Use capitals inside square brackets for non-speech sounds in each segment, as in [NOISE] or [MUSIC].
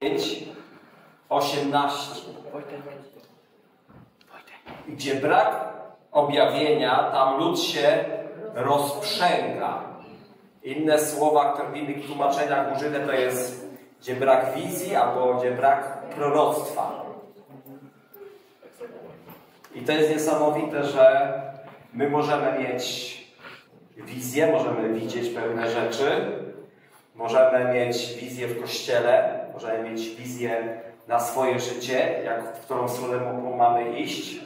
5, 18. Gdzie brak objawienia, tam lud się rozprzęga. Inne słowa, które w innych tłumaczeniach użyte, to jest gdzie brak wizji albo gdzie brak proroctwa. I to jest niesamowite, że my możemy mieć wizję, możemy widzieć pewne rzeczy, możemy mieć wizję w kościele, możemy mieć wizję na swoje życie, jak, w którą stronę mamy iść,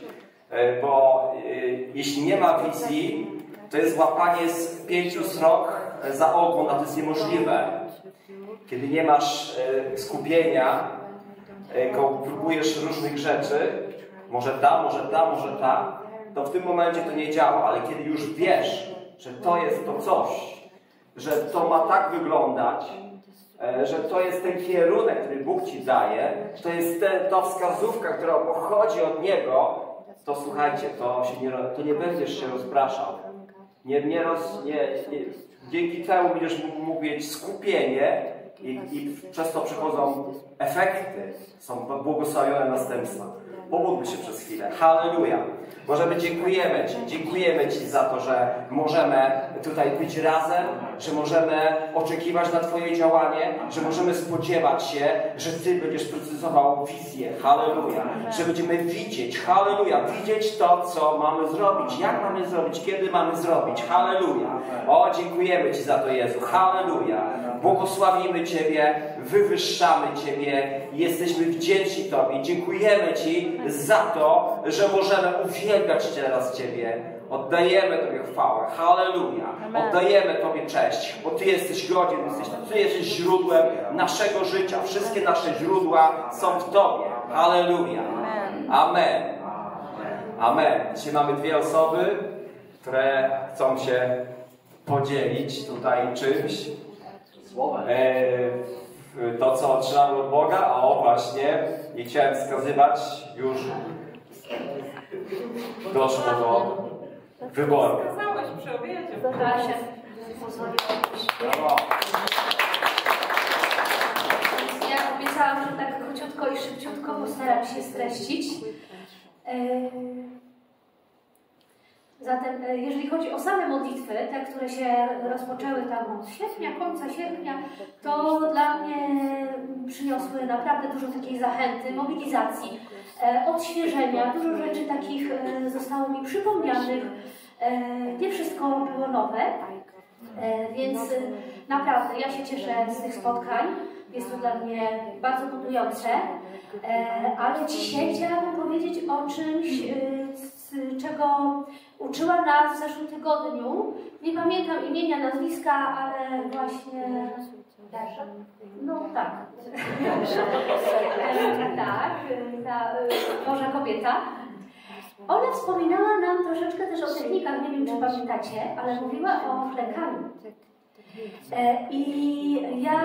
e, bo e, jeśli nie ma wizji, to jest łapanie z pięciu srok za ogon, a to jest niemożliwe. Kiedy nie masz e, skupienia, próbujesz różnych rzeczy, może ta, może ta, może ta, to w tym momencie to nie działa, ale kiedy już wiesz, że to jest to coś, że to ma tak wyglądać, e, że to jest ten kierunek, który Bóg Ci daje, to jest ten, ta wskazówka, która pochodzi od Niego, to słuchajcie, to, się nie, to nie będziesz się rozpraszał. Nie, nie, roz, nie, nie, dzięki temu będziesz mógł mieć skupienie i, i przez to przychodzą efekty, są błogosławione następstwa. Pomódlmy się przez chwilę. Halleluja. Możemy dziękujemy Ci. Dziękujemy Ci za to, że możemy tutaj być razem, że możemy oczekiwać na Twoje działanie, że możemy spodziewać się, że Ty będziesz precyzował wizję. Halleluja. Że będziemy widzieć, halleluja, widzieć to, co mamy zrobić, jak mamy zrobić, kiedy mamy zrobić. Halleluja. O, dziękujemy Ci za to, Jezu. Halleluja. Błogosławimy Ciebie, wywyższamy Ciebie, jesteśmy wdzięczni Tobie. Dziękujemy Ci za to, że możemy uwielbiać teraz Ciebie. Oddajemy Tobie chwałę. Halleluja. Oddajemy Tobie cześć, bo Ty jesteś godzien, jesteś, Ty jesteś źródłem naszego życia. Wszystkie nasze źródła są w Tobie. Halleluja. Amen. Amen. Dzisiaj mamy dwie osoby, które chcą się podzielić tutaj czymś. E, to, co otrzymamy od Boga, a o właśnie, nie chciałem wskazywać, już doszło do wyboru. Kazałeś przy obiedzie. Brawo. Ja obiecałam, że tak króciutko i szybciutko postaram się streścić. E, Zatem, e, jeżeli chodzi o same modlitwy, te, które się rozpoczęły tam od sierpnia, końca sierpnia, to dla mnie przyniosły naprawdę dużo takiej zachęty, mobilizacji, e, odświeżenia. Dużo rzeczy takich e, zostało mi przypomnianych. Nie wszystko było nowe, więc naprawdę ja się cieszę z tych spotkań. Jest to dla mnie bardzo budujące. Ale dzisiaj chciałabym powiedzieć o czymś, czego uczyła nas w zeszłym tygodniu. Nie pamiętam imienia, nazwiska, ale właśnie... No tak. [LAUGHS] tak, ta Boża kobieta. Ona wspominała nam troszeczkę też o technikach, nie wiem czy pamiętacie, ale mówiła o klękaniu. E, I ja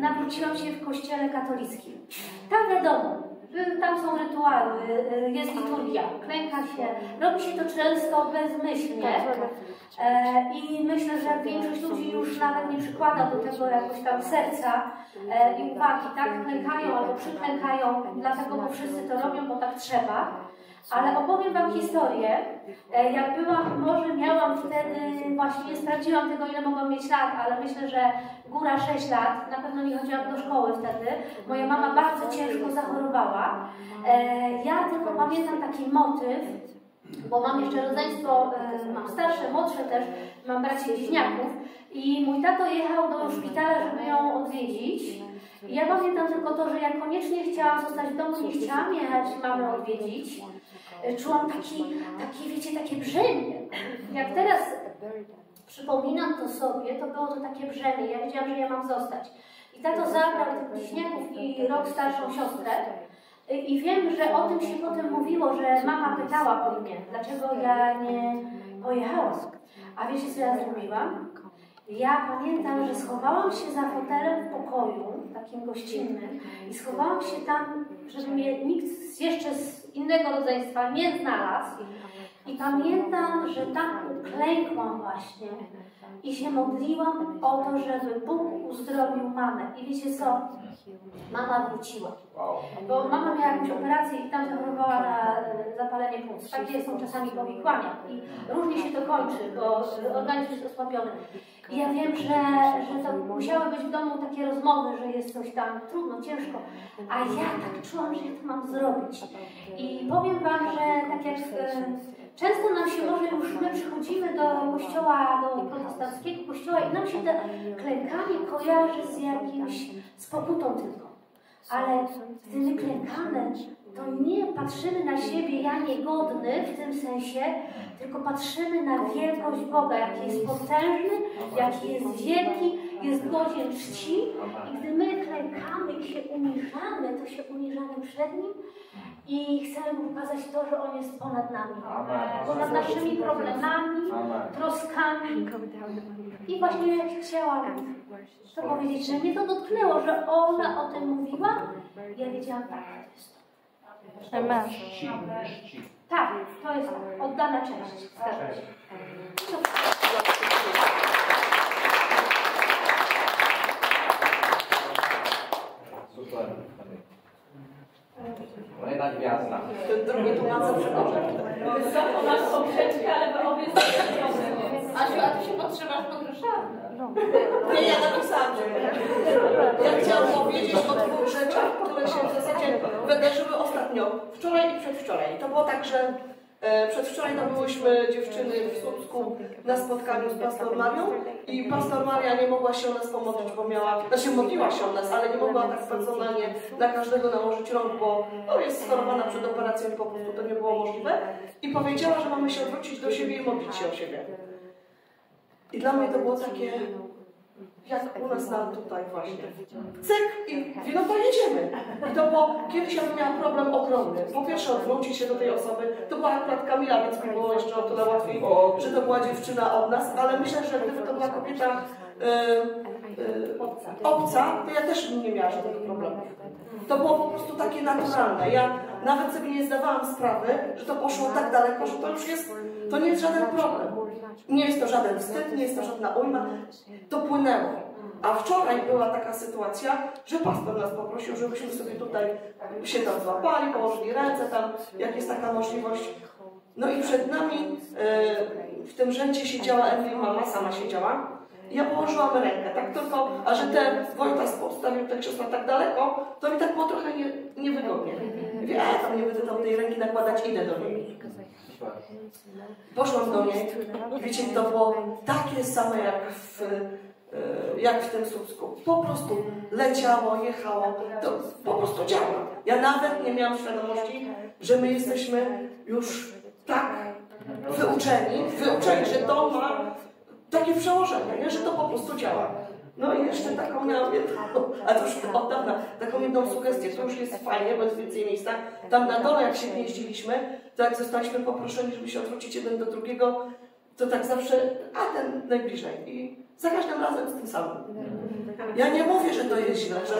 nawróciłam się w kościele katolickim. Tam wiadomo, tam są rytuały, y, jest liturgia, klęka się, robi się to często bezmyślnie e, i myślę, że większość ludzi już nawet nie przykłada do tego jakoś tam serca e, i uwagi, tak? Klękają albo przyklękają, dlatego, bo wszyscy to robią, bo tak trzeba. Ale opowiem Wam historię. E, jak byłam, może miałam wtedy, właśnie nie sprawdziłam tego, ile mogłam mieć lat, ale myślę, że góra 6 lat, na pewno nie chodziłam do szkoły wtedy. Moja mama bardzo ciężko zachorowała. E, ja tylko pamiętam taki motyw, bo mam jeszcze rodzeństwo, e, mam starsze, młodsze też, mam braci bliźniaków i mój tato jechał do szpitala, żeby ją odwiedzić. I ja pamiętam tylko to, że ja koniecznie chciałam zostać w domu, nie chciałam jechać mamę odwiedzić. E, czułam taki, taki, wiecie, takie brzemię. Jak teraz przypominam to sobie, to było to takie brzemię. Ja wiedziałam, że ja mam zostać. I tato zabrał tych bliźniaków i rok starszą siostrę. E, I wiem, że o tym się potem mówiło, że mama pytała o mnie, dlaczego ja nie pojechałam. A wiecie, co ja zrobiłam? Ja pamiętam, że schowałam się za fotelem w pokoju, takim gościnnym, i schowałam się tam, żeby mnie nikt jeszcze z innego rodzeństwa nie znalazł. I pamiętam, że tam uklękłam właśnie i się modliłam o to, żeby Bóg uzdrowił mamę. I wiecie co? Mama wróciła. Bo mama miała jakąś operację i tam zachorowała na e, zapalenie płuc. Takie są czasami powikłania i różnie się to kończy, bo organizm jest osłabiony. I ja wiem, że, że to musiały być w domu takie rozmowy, że jest coś tam trudno, ciężko, a ja tak czułam, że ja to mam zrobić. I powiem Wam, że tak jak e, często nam się może już my przychodzimy do kościoła, do protestanckiego kościoła i nam się te klękanie kojarzy z jakimś, z pokutą tylko. Ale gdy my klękamy, to nie patrzymy na siebie, ja niegodny w tym sensie, tylko patrzymy na wielkość Boga, jaki jest potężny, jaki jest wielki, jest godzien czci. I gdy my klękamy i się uniżamy, to się uniżamy przed Nim i chcemy Mu pokazać to, że On jest ponad nami, ponad naszymi problemami, troskami. I właśnie chciałam to powiedzieć, że mnie to dotknęło, że ona o tym mówiła. Ja wiedziałam, tak, to jest to. Amen. Tak, to jest. Oddana część. Zgadza Kolejna gwiazda. Drugi tu mam zawsze Wysoko masz poprzeczkę, ale obie są Asiu, a ty się potrzebasz pod groszami. Nie, ja napisałam, że ja chciałam powiedzieć o dwóch rzeczach, które się w zasadzie wydarzyły ostatnio, wczoraj i przedwczoraj. To było tak, że przedwczoraj to byłyśmy dziewczyny w Słupsku na spotkaniu z pastor Marią i pastor Maria nie mogła się o nas pomodlić, bo miała, znaczy modliła się o nas, ale nie mogła tak personalnie na każdego nałożyć rąk, bo no, jest schorowana przed operacją i po prostu to nie było możliwe. I powiedziała, że mamy się odwrócić do siebie i modlić się o siebie. I dla mnie to było takie, jak u nas na tutaj właśnie. Cyk i no to jedziemy. I to było, kiedyś ja bym miała problem ogromny. Po pierwsze odwrócić się do tej osoby. To była akurat Kamila, więc mi było jeszcze o tyle łatwiej, że to była dziewczyna od nas, ale myślę, że gdyby to była kobieta y, y, obca, to ja też bym nie miała żadnych problemów. To było po prostu takie naturalne. Ja nawet sobie nie zdawałam sprawy, że to poszło tak daleko, że to już jest, to nie jest żaden problem. Nie jest to żaden wstyd, nie jest to żadna ujma. To płynęło. A wczoraj była taka sytuacja, że pastor nas poprosił, żebyśmy sobie tutaj się tam złapali, położyli ręce tam, jak jest taka możliwość. No i przed nami e, w tym rzędzie siedziała Emily, mama sama siedziała. Ja położyłam rękę, tak tylko, a że ten Wojtas postawił te krzesła tak daleko, to mi tak było trochę nie, niewygodnie. Mówię, a tam nie będę tam tej ręki nakładać, idę do niej. Poszłam do niej. Wiecie, to było takie same jak w, e, jak w tym Słupsku. Po prostu leciało, jechało. To po prostu działa. Ja nawet nie miałam świadomości, że my jesteśmy już tak wyuczeni, wyuczeni, że to ma takie przełożenie, nie? że to po prostu działa. No i jeszcze taką miałam jedną, a to już od dawna, taką jedną sugestię, to już jest fajnie, bo jest więcej miejsca. Tam na dole, jak się gnieździliśmy, to jak zostaliśmy poproszeni, żeby się odwrócić jeden do drugiego, to tak zawsze, a ten najbliżej. I za każdym razem z tym samym. Ja nie mówię, że to jest źle, że,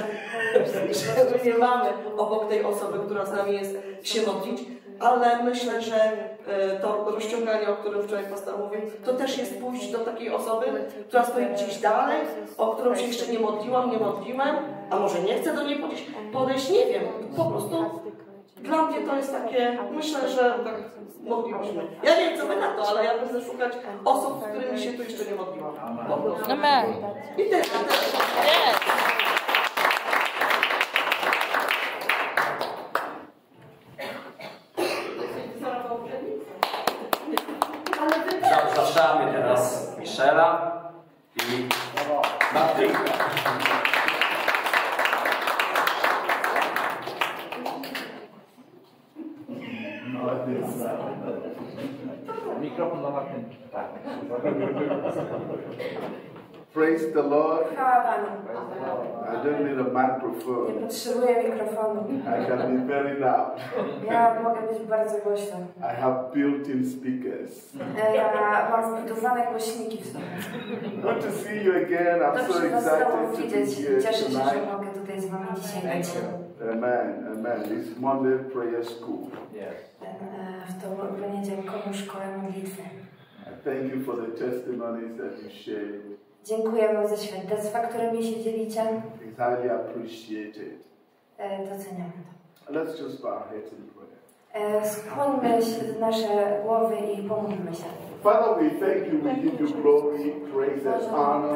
że nie mamy obok tej osoby, która z nami jest, się modlić, ale myślę, że e, to rozciąganie, o którym wczoraj pastor mówił, to też jest pójść do takiej osoby, która stoi gdzieś dalej, o którą się jeszcze nie modliłam, nie modliłem, a może nie chcę do niej podejść, podejść nie wiem, po prostu dla mnie to jest takie, myślę, że tak moglibyśmy. Ja nie wiem, co wy na to, ale ja będę szukać osób, z którymi się tu jeszcze nie modliłam. Prostu. Amen. I tyle. Yes. [LAUGHS] Praise the Lord. I don't need a Nie microphone. potrzebuję mikrofonu. I can be very loud. Ja mogę być bardzo głośna. I have built-in speakers. Ja mam zbudowane głośniki w domu. Good to see you again. I'm so Dobrze Was excited to be widzieć. here Cieszę się, że tonight. mogę tutaj z Wami dzisiaj być. Amen. Amen. It's Monday prayer school. Yes. W tą poniedziałkową szkołę modlitwy. Thank you for the testimonies that you shared. Dziękuję Wam za świadectwa, którymi się dzielicie. It's highly appreciated. E, Doceniam to. Let's just bow our heads in prayer. E, Skłońmy nasze głowy i pomódlmy się. Father, we thank you. We give you glory, praise, and honor,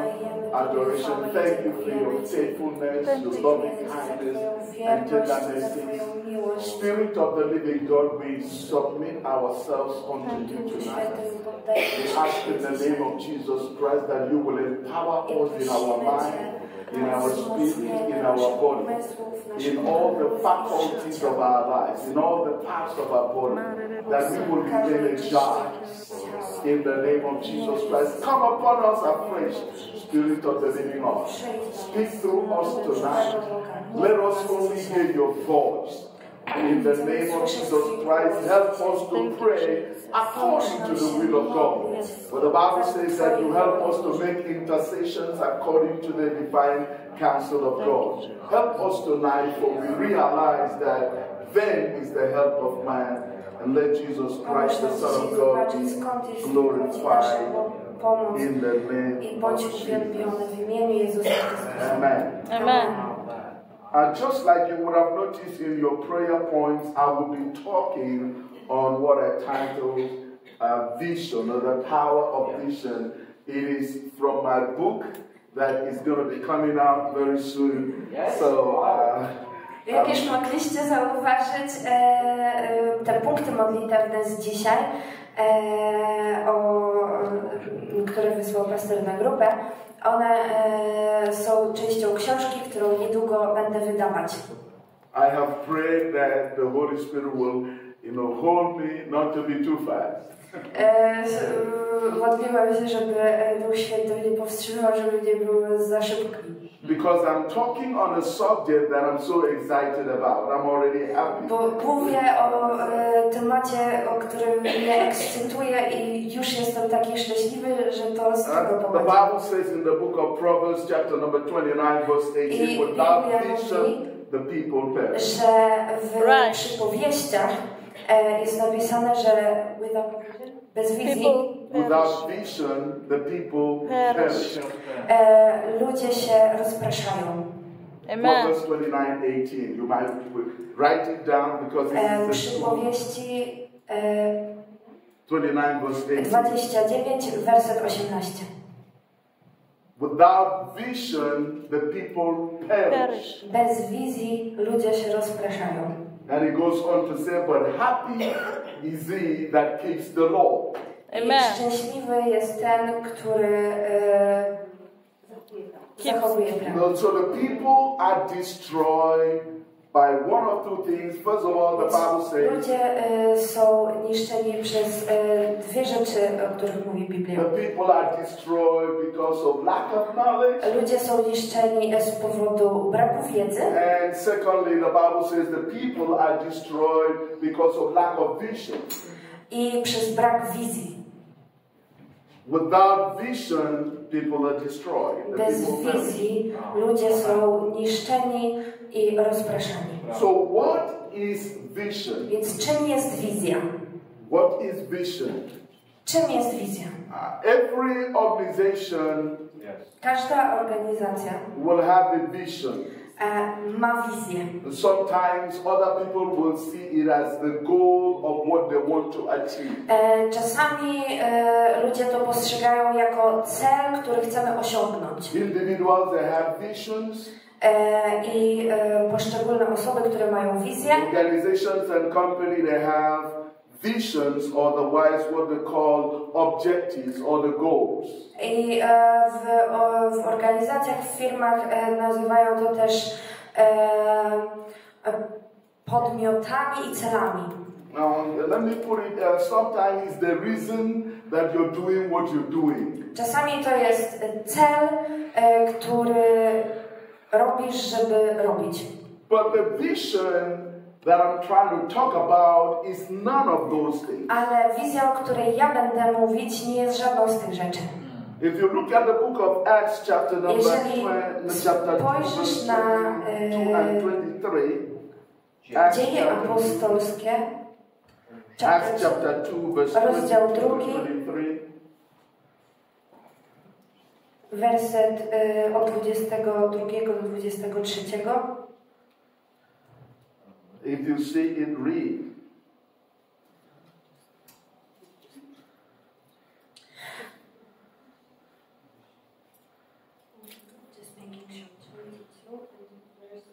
adoration. Thank you for your faithfulness, your loving kindness, and tender mercy. Spirit of the living God, we submit ourselves unto you tonight. We ask in the name of Jesus Christ that you will empower us in our mind, in our spirit, in our body, in all the faculties of our lives, in all the parts of our body, that we will be energized in the name of Jesus Christ. Come upon us afresh, Spirit of the living God. Speak through us tonight. Let us only hear your voice. In the name of Jesus Christ, help us to pray according to the will of God. For the Bible says that you help us to make intercessions according to the divine counsel of God. Help us tonight, for we realize that then is the help of man. And let Jesus Christ, the Son of God, be glorified in the name I of bądź Jesus. uwielbiony w imieniu Jezusa Chrystusa. Amen. Amen. And just like you would have noticed in your prayer points, I will be talking on what I titled uh, Vision or the Power of Vision. It is from my book that is going to be coming out very soon. So, uh, Jak już mogliście zauważyć, e, te punkty modlitewne z dzisiaj, e, o, które wysłał pastor na grupę, one e, są częścią książki, którą niedługo będę wydawać. I have prayed that the Holy Spirit will, you know, hold me not to be too fast. E, modliłem się, żeby e, Duch Święty mnie powstrzymał, żeby nie był za szybki. Because I'm talking on a subject that I'm so excited about. I'm already happy. Bo mówię o e, temacie, o którym mnie ekscytuje i już jestem taki szczęśliwy, że to z tego Uh, the. Bible says in the book of Proverbs, chapter number 29, verse 18, I without vision, the people perish. że w Right. przypowieściach e, jest napisane, że without, bez wizji Without vision, the people perish. e, ludzie się rozpraszają. Amen. Proverbs 29, 18. You might write it down because E, przypowieści e, 29, verse 18. 29, werset 18. Without vision, the people perish. Bez wizji ludzie się rozpraszają. And it goes on to say, but happy is he that keeps the law. I Amen. szczęśliwy jest ten, który e, zachowuje prawo. No, so the people are destroyed by one of two things. First of all, the Bible says Ludzie e, są niszczeni przez e, dwie rzeczy, o których mówi Biblia. the people are destroyed because of lack of knowledge. Ludzie są niszczeni z powodu braku wiedzy. And secondly, the Bible says the people are destroyed because of lack of vision. i przez brak wizji. Without vision, people are destroyed. Bez wizji ludzie są niszczeni i rozpraszani. So, what is vision? Więc czym jest wizja? What is vision? Czym jest wizja? Uh, every organization Każda organizacja will have a vision. E, ma wizję. Sometimes other people will see it as the goal of what they want to achieve. E, czasami e, ludzie to postrzegają jako cel, który chcemy osiągnąć. Individuals they have visions, I poszczególne osoby, które mają wizję, organizations and company they have visions, or otherwise what they call objectives or the goals. I e, w, w organizacjach, w firmach e, nazywają to też e, podmiotami i celami. Now, let me put it. Uh, sometimes it's the reason that you're doing what you're doing. Czasami to jest cel, który robisz, żeby robić. But the vision that I'm trying to talk about is none of those things. Ale wizja, o której ja będę mówić, nie jest żadną z tych rzeczy. If you look at the book of Acts, chapter number Jeżeli 20, chapter 2, spojrzysz na, 22 and e, 23, Acts Dzieje apostolskie, Acts chapter- chapter 2, verse rozdział 22 drugi, and 23. werset y, od 22 do 23. If you see it, read.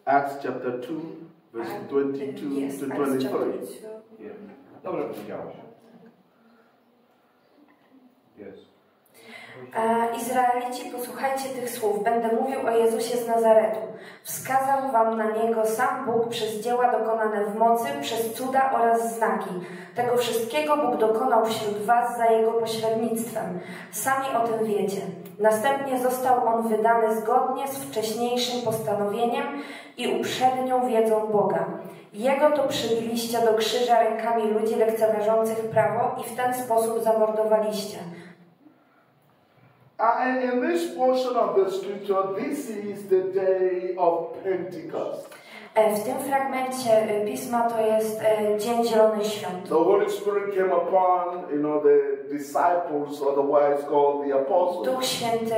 Acts chapter 2, verse 22 Yes, to Acts 23. chapter 2. Dobrze powiedziałeś. A Izraelici, posłuchajcie tych słów. Będę mówił o Jezusie z Nazaretu. Wskazał wam na Niego sam Bóg przez dzieła dokonane w mocy, przez cuda oraz znaki. Tego wszystkiego Bóg dokonał wśród was za Jego pośrednictwem. Sami o tym wiecie. Następnie został On wydany zgodnie z wcześniejszym postanowieniem i uprzednią wiedzą Boga. Jego to przybiliście do krzyża rękami ludzi lekceważących prawo i w ten sposób zamordowaliście. And in this portion of the scripture, this is the day of Pentecost. E, W tym fragmencie e, pisma to jest e, Dzień Zielony Świąt. The Holy Spirit came upon, you know, the disciples, otherwise called the apostles, Duch Święty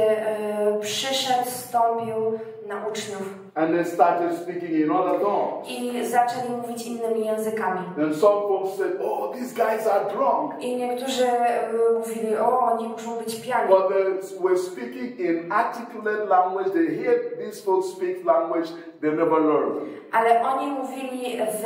przyszedł, stąpił na uczniów and they started speaking in other tongues. i zaczęli mówić innymi językami. And some folks said, "Oh, these guys are drunk," I niektórzy e, mówili, o, oni muszą być pijani. but they were speaking in articulate language. They hear these folks speak language they never learned. Ale oni mówili w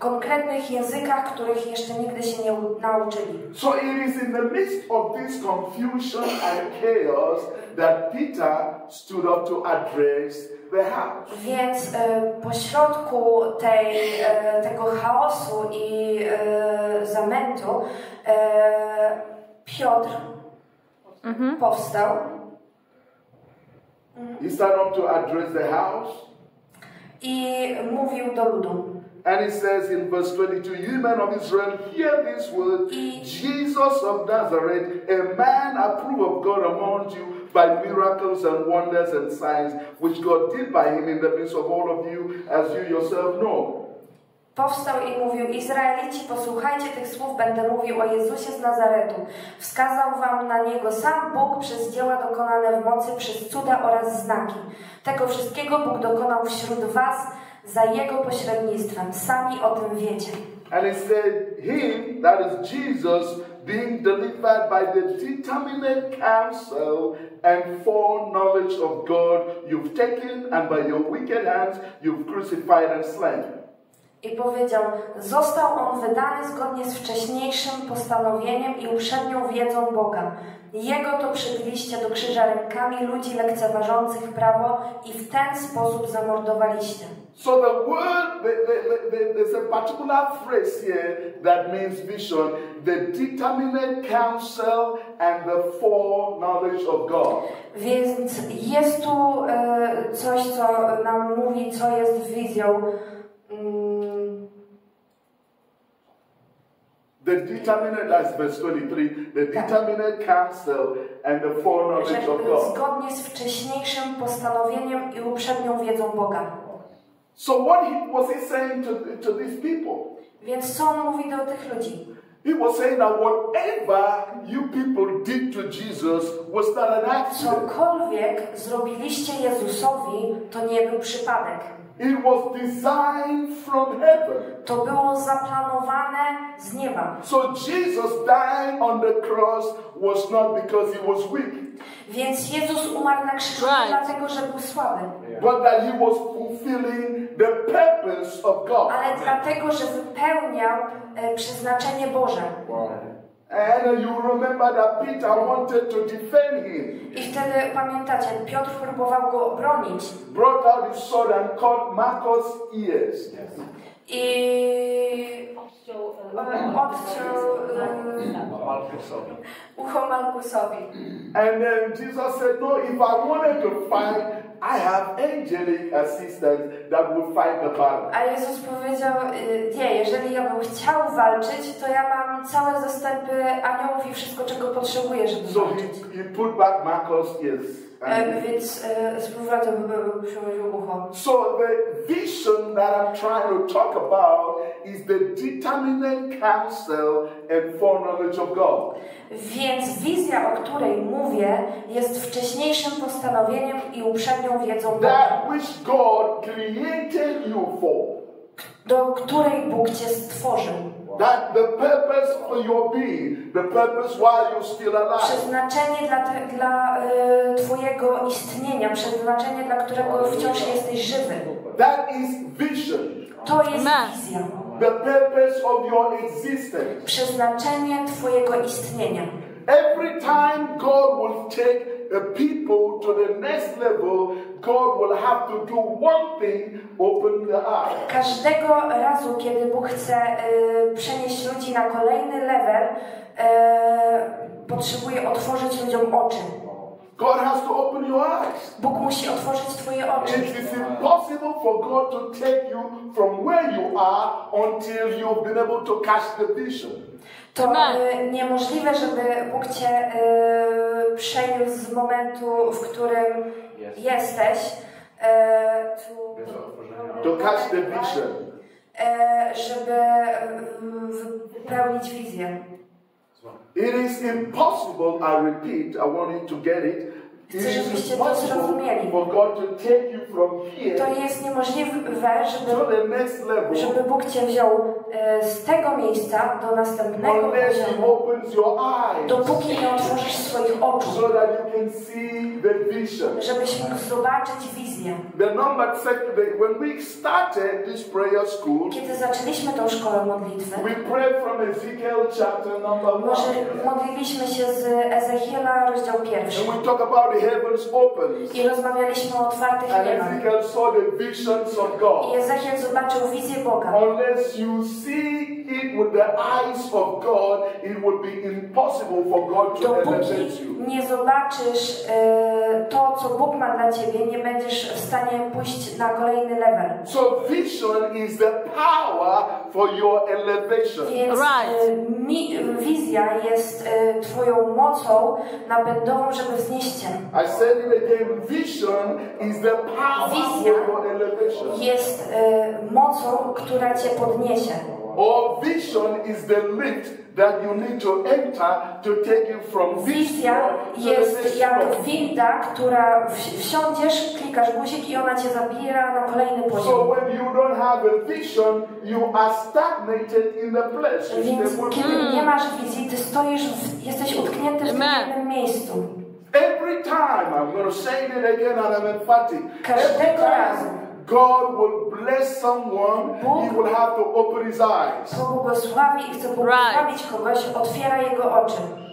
konkretnych językach, których jeszcze nigdy się nie nauczyli. So it is in the midst of this confusion and chaos that Peter stood up to address the house. Więc e, pośrodku tej, e, tego chaosu i e, zamętu e, Piotr powstał He stood up to address the house. i mówił do ludu. And it says in verse 22, You men of Israel, hear this word I- Jesus of Nazareth, a man approved of God among you by miracles and wonders and signs, which God did by him in the midst of all of you, as you yourself know. Powstał i mówił: Izraelici, posłuchajcie tych słów, będę mówił o Jezusie z Nazaretu. Wskazał wam na niego sam Bóg przez dzieła dokonane w mocy, przez cuda oraz znaki. Tego wszystkiego Bóg dokonał wśród was za jego pośrednictwem. Sami o tym wiecie. And it said, Him, that is Jesus, being delivered by the determinate counsel and foreknowledge of God, you've taken, and by your wicked hands you've crucified and slain. I powiedział: Został on wydany zgodnie z wcześniejszym postanowieniem i uprzednią wiedzą Boga. Jego to przybiliście do krzyża rękami ludzi lekceważących prawo i w ten sposób zamordowaliście. So the word, the, the, the, there's a particular phrase here that means vision, the determinate counsel and the foreknowledge of God. Więc jest tu e, coś, co nam mówi, co jest wizją. Mm, The determinate, that's verse 23, the determinate counsel and the foreknowledge of God. zgodnie z wcześniejszym postanowieniem i uprzednią wiedzą Boga. So what he, was he saying to, to these people? Więc co on mówi do tych ludzi? He was saying that whatever you people did to Jesus was not an accident. Cokolwiek zrobiliście Jezusowi, to nie był przypadek. It was designed from heaven. To było zaplanowane z nieba. So Jesus dying on the cross was not because he was weak, Więc Jezus umarł na krzyżu nie Right. dlatego, że był słaby, but that he was fulfilling the purpose of God. ale dlatego, że wypełniał e, przeznaczenie Boże. And you remember that Peter wanted to defend him. I wtedy pamiętacie, Piotr próbował go obronić Brought out his sword and cut Marcus' ears. i Odciął, odciął ucho Malkusowi. And then Jesus said, No, if I wanted to fight, I have angelic assistants that would fight the battle. A Jezus powiedział, y, nie, jeżeli ja bym chciał walczyć, to ja mam całe zastępy aniołów i wszystko, czego potrzebuję, żeby So walczyć. he, he put back Marcus' ears. E, więc e, z powrotem przyłożył ucho. So the vision vision that I'm trying to talk about is the determinate counsel and foreknowledge of God. Więc wizja, o której mówię, jest wcześniejszym postanowieniem i uprzednią wiedzą Boga, That which God created you for. Do której Bóg Cię stworzył. That the purpose for your being, the purpose while you're still alive. Przeznaczenie dla, te, dla y, Twojego istnienia, przeznaczenie, dla którego wciąż jesteś żywy. That is vision. To jest wizja. The purpose of your existence. Przeznaczenie Twojego istnienia. Every time God will take the people to the next level, God will have to do one thing open the eye. Każdego razu, kiedy Bóg chce y, przenieść ludzi na kolejny level, y, potrzebuje otworzyć ludziom oczy. God has to open your eyes. Bóg musi otworzyć Twoje oczy. It is impossible for God to take you from where you are until you've been able to catch the vision. To y, niemożliwe, żeby Bóg Cię y, przeniósł z momentu, w którym Jest. jesteś, y, catch the vision. y, żeby y, wypełnić wizję. It is impossible, I repeat, I want you to get it. Chcę, żebyście to zrozumieli. to jest niemożliwe, żeby, żeby Bóg Cię wziął y, z tego miejsca do następnego poziomu, dopóki nie otworzysz swoich oczu, żebyś mógł zobaczyć wizję. Kiedy zaczęliśmy tą szkołę modlitwy, może modliliśmy się z Ezechiela, rozdział pierwszy. And heavens. I rozmawialiśmy o otwartych And niebach. Ezekiel saw the visions of I God. Ezechiel zobaczył wizję Boga. Unless you see it with the eyes of God, it would be impossible for God to elevate you. nie zobaczysz e, to, co Bóg ma dla Ciebie, nie będziesz w stanie pójść na kolejny level. So vision is the power for your elevation. Więc Right. e, mi, wizja jest e, Twoją mocą napędową, żeby wznieść Cię. I said it again, vision is the power Wizja for your elevation. jest e, mocą, która Cię podniesie. Or vision is the lift that you need to enter to take you from this Wizja floor to the jest next jak winda, która wsiądziesz, klikasz guzik i ona Cię zabiera na kolejny So poziom. when you don't have a vision, you are stagnated in the place. Więc kiedy nie masz wizji, Ty stoisz, w, jesteś utknięty w tym Amen. jednym miejscu. Every time, I'm going to say it again and I'm emphatic. Every Każdego razu time God will bless someone, He will have to open his eyes. pobłogosławi i chce pobłogosławić kogoś, otwiera jego oczy.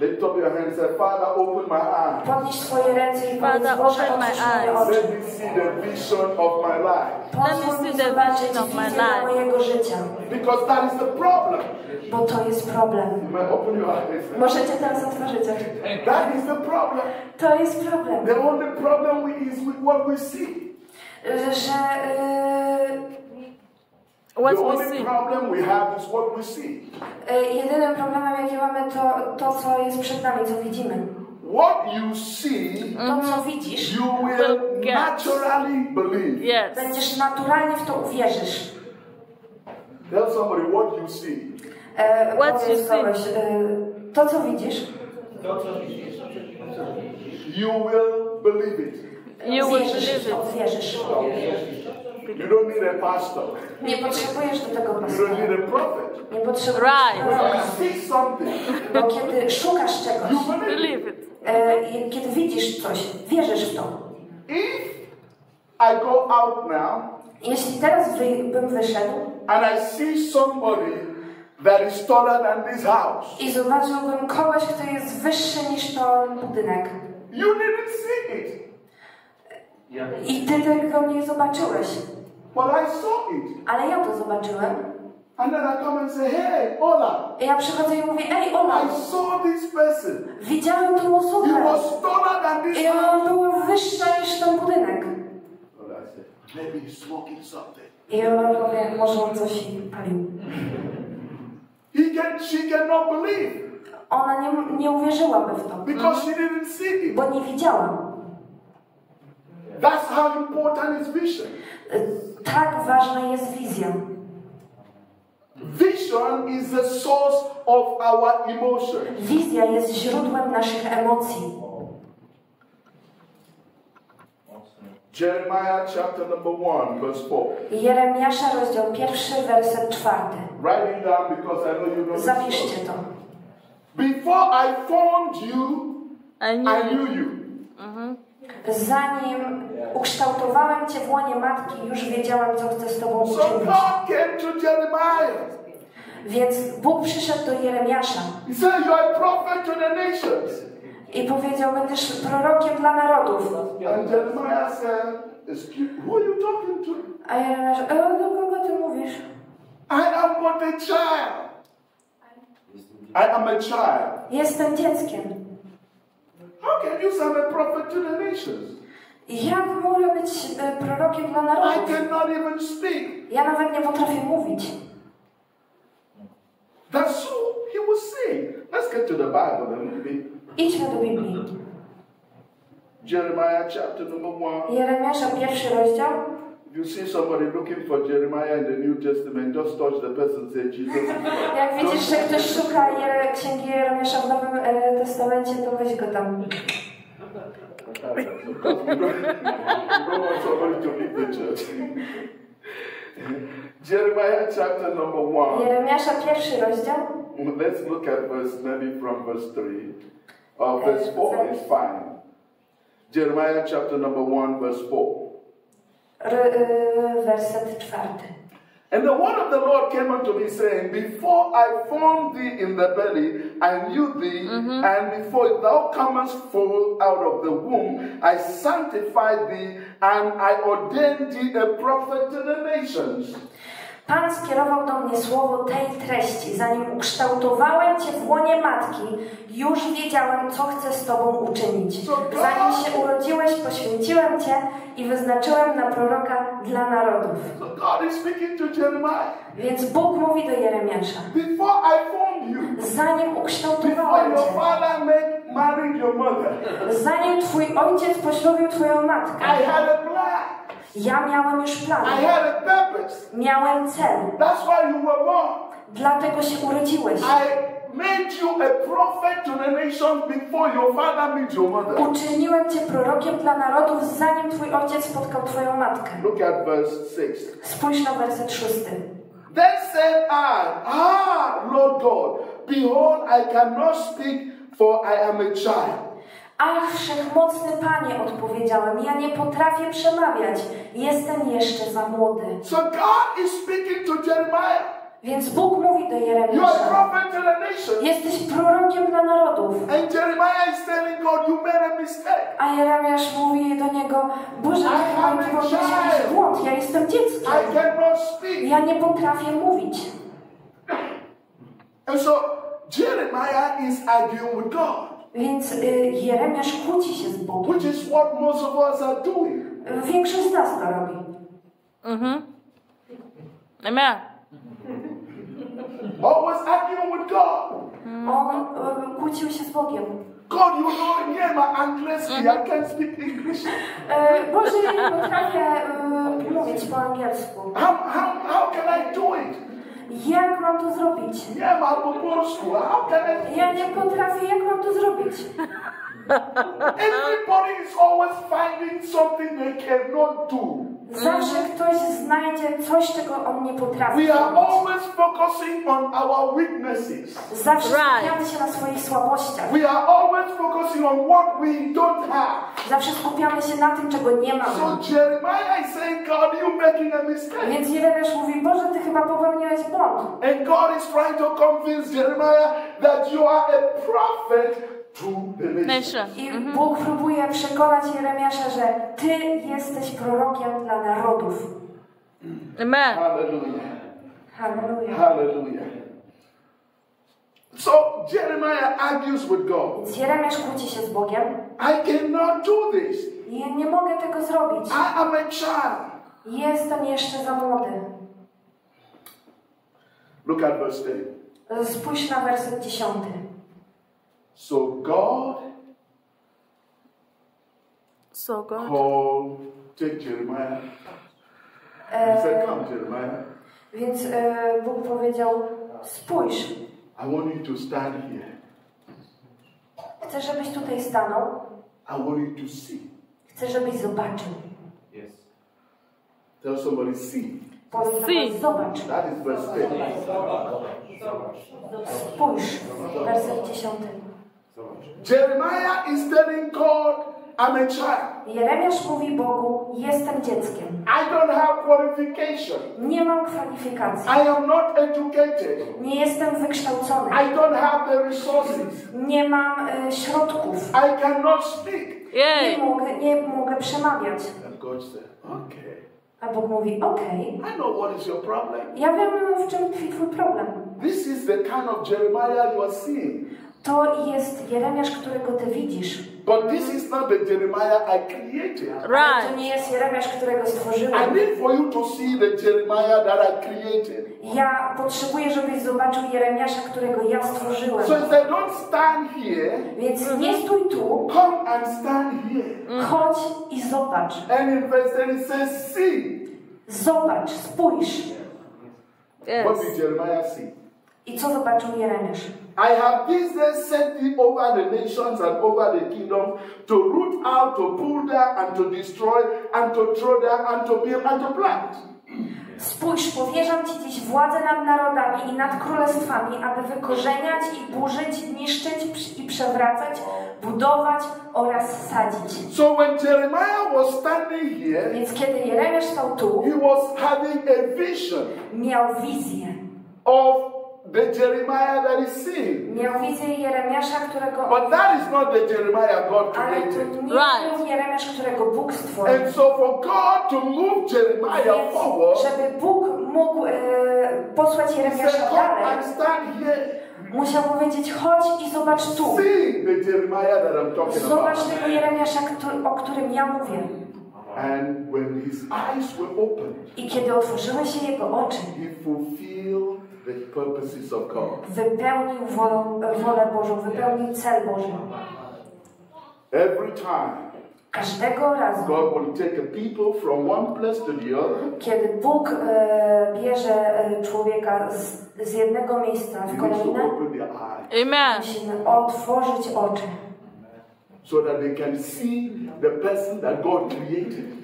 Lift up your hands and say, Father, open my eyes. Podnieś swoje ręce i powiedz, Father, open my eyes. Let me see the vision of my life. Pozwól see mi the zobaczyć vision of my wizję life. mojego życia, Because that is the problem. bo to jest problem. You may open your eyes. Możecie teraz otworzyć oczy. That is the problem. To jest problem, The only problem we- is with what we see. że yy, What the we only see. problem we have is what we see. yy, jedynym problemem, jaki mamy, to to, co jest przed nami, co widzimy. What you see, To, co widzisz, you will get. naturally believe. Yes. będziesz naturalnie w to uwierzysz. Tell somebody what you see. E, What you see? e, to co widzisz, You will believe it. You will believe to, it. wierzysz. You don't need a pastor. Nie potrzebujesz do tego You don't pastora. need a prophet. Nie potrzebujesz Right. Proroka. something, Bo kiedy szukasz czegoś, you believe it. Believe it. e, kiedy widzisz coś, wierzysz w to. If I go out now Jeśli teraz wy, bym wyszedł and I see somebody that is taller than this house, i zobaczyłbym kogoś, kto jest wyższy niż ten budynek you didn't see it, i ty tego nie zobaczyłeś, but I saw it. ale ja to zobaczyłem And then I come and say, hey, Ola, i ja przychodzę i mówię, ej Ola, I saw this person. widziałem tą He osobę was taller than i this house. ona była wyższa niż ten budynek. Ola said, maybe he's smoking something. I ona powie, może on coś palił. He can, she cannot believe Ona nie, nie uwierzyłaby w to, because she didn't see it. bo nie widziała. That's how important vision. Y, Tak ważna jest wizja. Vision is the source of our emotion. Wizja jest źródłem naszych emocji. Jeremiah chapter number 1, verse 4. Jeremiasza, rozdział pierwszy, werset czwarty. Write it down because I know you know Zapiszcie to. Before I formed you, I I knew knew you. Zanim ukształtowałem Cię w łonie matki, już wiedziałem, co chcę z Tobą uczynić. Więc Bóg przyszedł do Jeremiasza i powiedział, będziesz prorokiem dla narodów. A Jeremiasz, e, do kogo Ty mówisz? I am but a child. I am a child. Jestem dzieckiem. How can you I'm a prophet to the nations? Jak mogę być e, prorokiem dla I narodów? cannot even speak. Ja nawet nie potrafię mówić. That's who he was saying. Let's get to the Bible it. Idźmy do Biblii. Jeremiah chapter number one. Jeremiasza, pierwszy rozdział. If you see somebody looking for Jeremiah in the New Testament, just touch the person say, Jesus. Jak widzisz, że ktoś szuka Je- księgi Jeremiasza w Nowym e, Testamencie, to weź go tam. We don't, want somebody to leave the church. Jeremiah chapter number one. Jeremiasza, pierwszy rozdział. Let's look at verse maybe from verse three. Uh, or verse four is fine. Jeremiah chapter number one, verse four. R, y, werset czwarty. And the word of the Lord came unto me, saying, Before I formed thee in the belly, I knew thee, and before thou comest forth out of the womb, I sanctified thee, and I ordained thee a prophet to the nations. Pan skierował do mnie słowo tej treści. Zanim ukształtowałem Cię w łonie matki, już wiedziałem, co chcę z Tobą uczynić. Zanim się urodziłeś, poświęciłem Cię i wyznaczyłem na proroka dla narodów. So God is speaking to Jeremiah. Więc Bóg mówi do Jeremiasza. Before I formed you, Zanim ukształtowałem Cię, father made, married your mother, zanim Twój ojciec poślubił Twoją matkę, I had a plan. ja miałem już plan. I had a purpose. Miałem cel. That's why you were born. Dlatego się urodziłeś. I made you a prophet to the nations before your father met your mother. Uczyniłem Cię prorokiem dla narodów, zanim Twój ojciec spotkał Twoją matkę. Look at verse 6. Spójrz na werset szósty. Then said I, Ah, Lord God, behold, I cannot speak, for I am a child. Ach, wszechmocny Panie, odpowiedziałem, ja nie potrafię przemawiać, jestem jeszcze za młody. So God is speaking to Jeremiah. Więc Bóg mówi do Jeremiasza, jesteś prorokiem dla narodów. And Jeremiah is telling God, You made a mistake. A Jeremiasz mówi do niego, Boże, chyba popełniłeś jakiś błąd, ja jestem dzieckiem. I cannot speak. Ja nie potrafię mówić. And so Jeremiah is arguing with God, Więc y, Jeremiasz kłóci się z Bogiem. which is what most of us are doing. Większość z nas to robi. Mhm. Amen. Always arguing with God. On kłócił się z Bogiem. God, you know, nie ma angielski. I can't speak English. E, Boże, nie potrafię e, mówić po angielsku. How, how, how can I do it? Jak mam to zrobić? Nie ma po polsku. How can I? Ja nie potrafię, jak mam to zrobić? Everybody is always finding something they cannot do. Zawsze ktoś znajdzie coś, czego on nie potrafi We are always focusing on our weaknesses. Zawsze Right. skupiamy się na swoich słabościach. We are always focusing on what we don't have. Zawsze skupiamy się na tym, czego nie mamy. So Jeremiah is saying, God, you're making a mistake. Więc Jeremiasz mówi, Boże, Ty chyba popełniłeś błąd. And God is trying to convince Jeremiah that you are a prophet nation. Nation. I Bóg próbuje przekonać Jeremiasza, że Ty jesteś prorokiem dla narodów. Amen. Hallelujah. Halleluja. Hallelujah. So Jeremiah argues with God. Więc Jeremiasz kłóci się z Bogiem. I cannot do this. Ja nie mogę tego zrobić. I am a child. Jestem jeszcze za młody. Look at verse 10. Spójrz na werset dziesiąty. So God So God. called, take Jeremiah. He said, Come, Jeremiah. Więc e, Bóg powiedział, spójrz, I want you to stand here. chcę, żebyś tutaj stanął, I want you to see. chcę, żebyś zobaczył. Tell somebody, see. Powiedz, zobacz, That is verse 10. spójrz, werset 10. Jeremiah is telling God, I'm a child. Jeremiasz mówi Bogu, jestem dzieckiem, I don't have qualification. nie mam kwalifikacji, I am not educated. nie jestem wykształcony, I don't have the resources. nie mam e, środków, I cannot speak. nie Yay. mogę, nie mogę przemawiać. And God said, Okay. A Bóg mówi, okej, I know what is your problem. ja wiem w czym tkwi twój problem. This is the kind of Jeremiah you are seeing. To jest Jeremiasz, którego ty widzisz. But this is not the Jeremiah I created. Ale to Right. nie jest Jeremiasz, którego stworzyłem. I need for you to see the Jeremiah that I created. Ja potrzebuję, żebyś zobaczył Jeremiasza, którego ja stworzyłem. So he said, Don't stand here. Więc nie stój tu, Come and stand here. chodź i zobacz. And in verse 10 it says, See. Zobacz, spójrz. What Yes. did Jeremiah see? I co zobaczył Jeremiasz? I have this day set thee over the nations and over the kingdoms to root out, to pull down, and to destroy, and to throw down, and to build, and to plant. Spójrz, powierzam Ci dziś władzę nad narodami i nad królestwami, aby wykorzeniać i burzyć, niszczyć i przewracać, budować oraz sadzić. So when Jeremiah was standing here, Więc kiedy Jeremiasz stał tu, he was having a vision miał wizję. of the Jeremiah that is seen. Miał wizję Jeremiasza, którego... But that is not the Jeremiah God Ale created. to nie Jeremiasz, którego Bóg stworzył. And so for God to move Jeremiah forward, żeby Bóg mógł e, posłać Jeremiasza dalej, and stand here. musiał powiedzieć, chodź i zobacz tu. See the Jeremiah that I'm talking Zobacz about. tego Jeremiasza, o którym ja mówię. And when his eyes were opened, I kiedy otworzyły się jego oczy, he fulfilled the purposes of God. wypełnił wolą, wolę Bożą, wypełnił cel Boży. Every time Każdego razu, God will take a people from one place to the other, kiedy Bóg e, bierze e, człowieka z, z jednego miejsca he w needs to kolejne, open their eyes Amen. musimy otworzyć oczy, so that they can see the person that God created.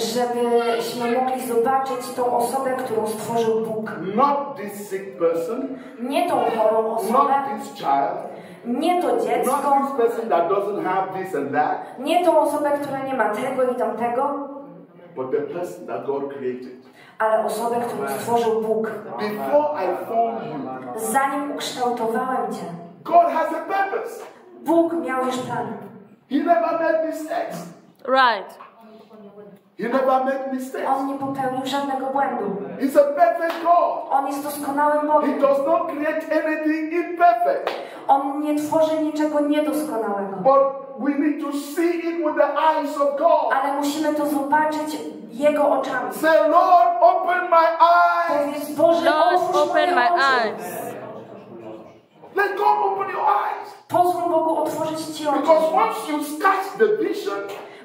Żebyśmy mogli zobaczyć tą osobę, którą stworzył Bóg. Not this sick person, Nie tą chorą osobę, not this child, nie to dziecko, not this person that doesn't have this and that, nie tą osobę, która nie ma tego i tamtego, but the person that God created. ale osobę, którą stworzył Bóg. Before I formed you, Zanim ukształtowałem Cię, God has a purpose. Bóg miał już plan. He never made mistakes. Right. He never made mistakes. On nie popełnił żadnego błędu. He's a perfect God. On jest doskonałym He Bogiem. does not create anything imperfect. On nie tworzy niczego niedoskonałego. But we need to see it with the eyes of God. Ale musimy to zobaczyć Jego oczami. Say, Lord, open my eyes. Powiedz, Boże, Lord, open my eyes. Let God open your eyes. Pozwól Bogu otworzyć Ci oczy. Because once you start the vision,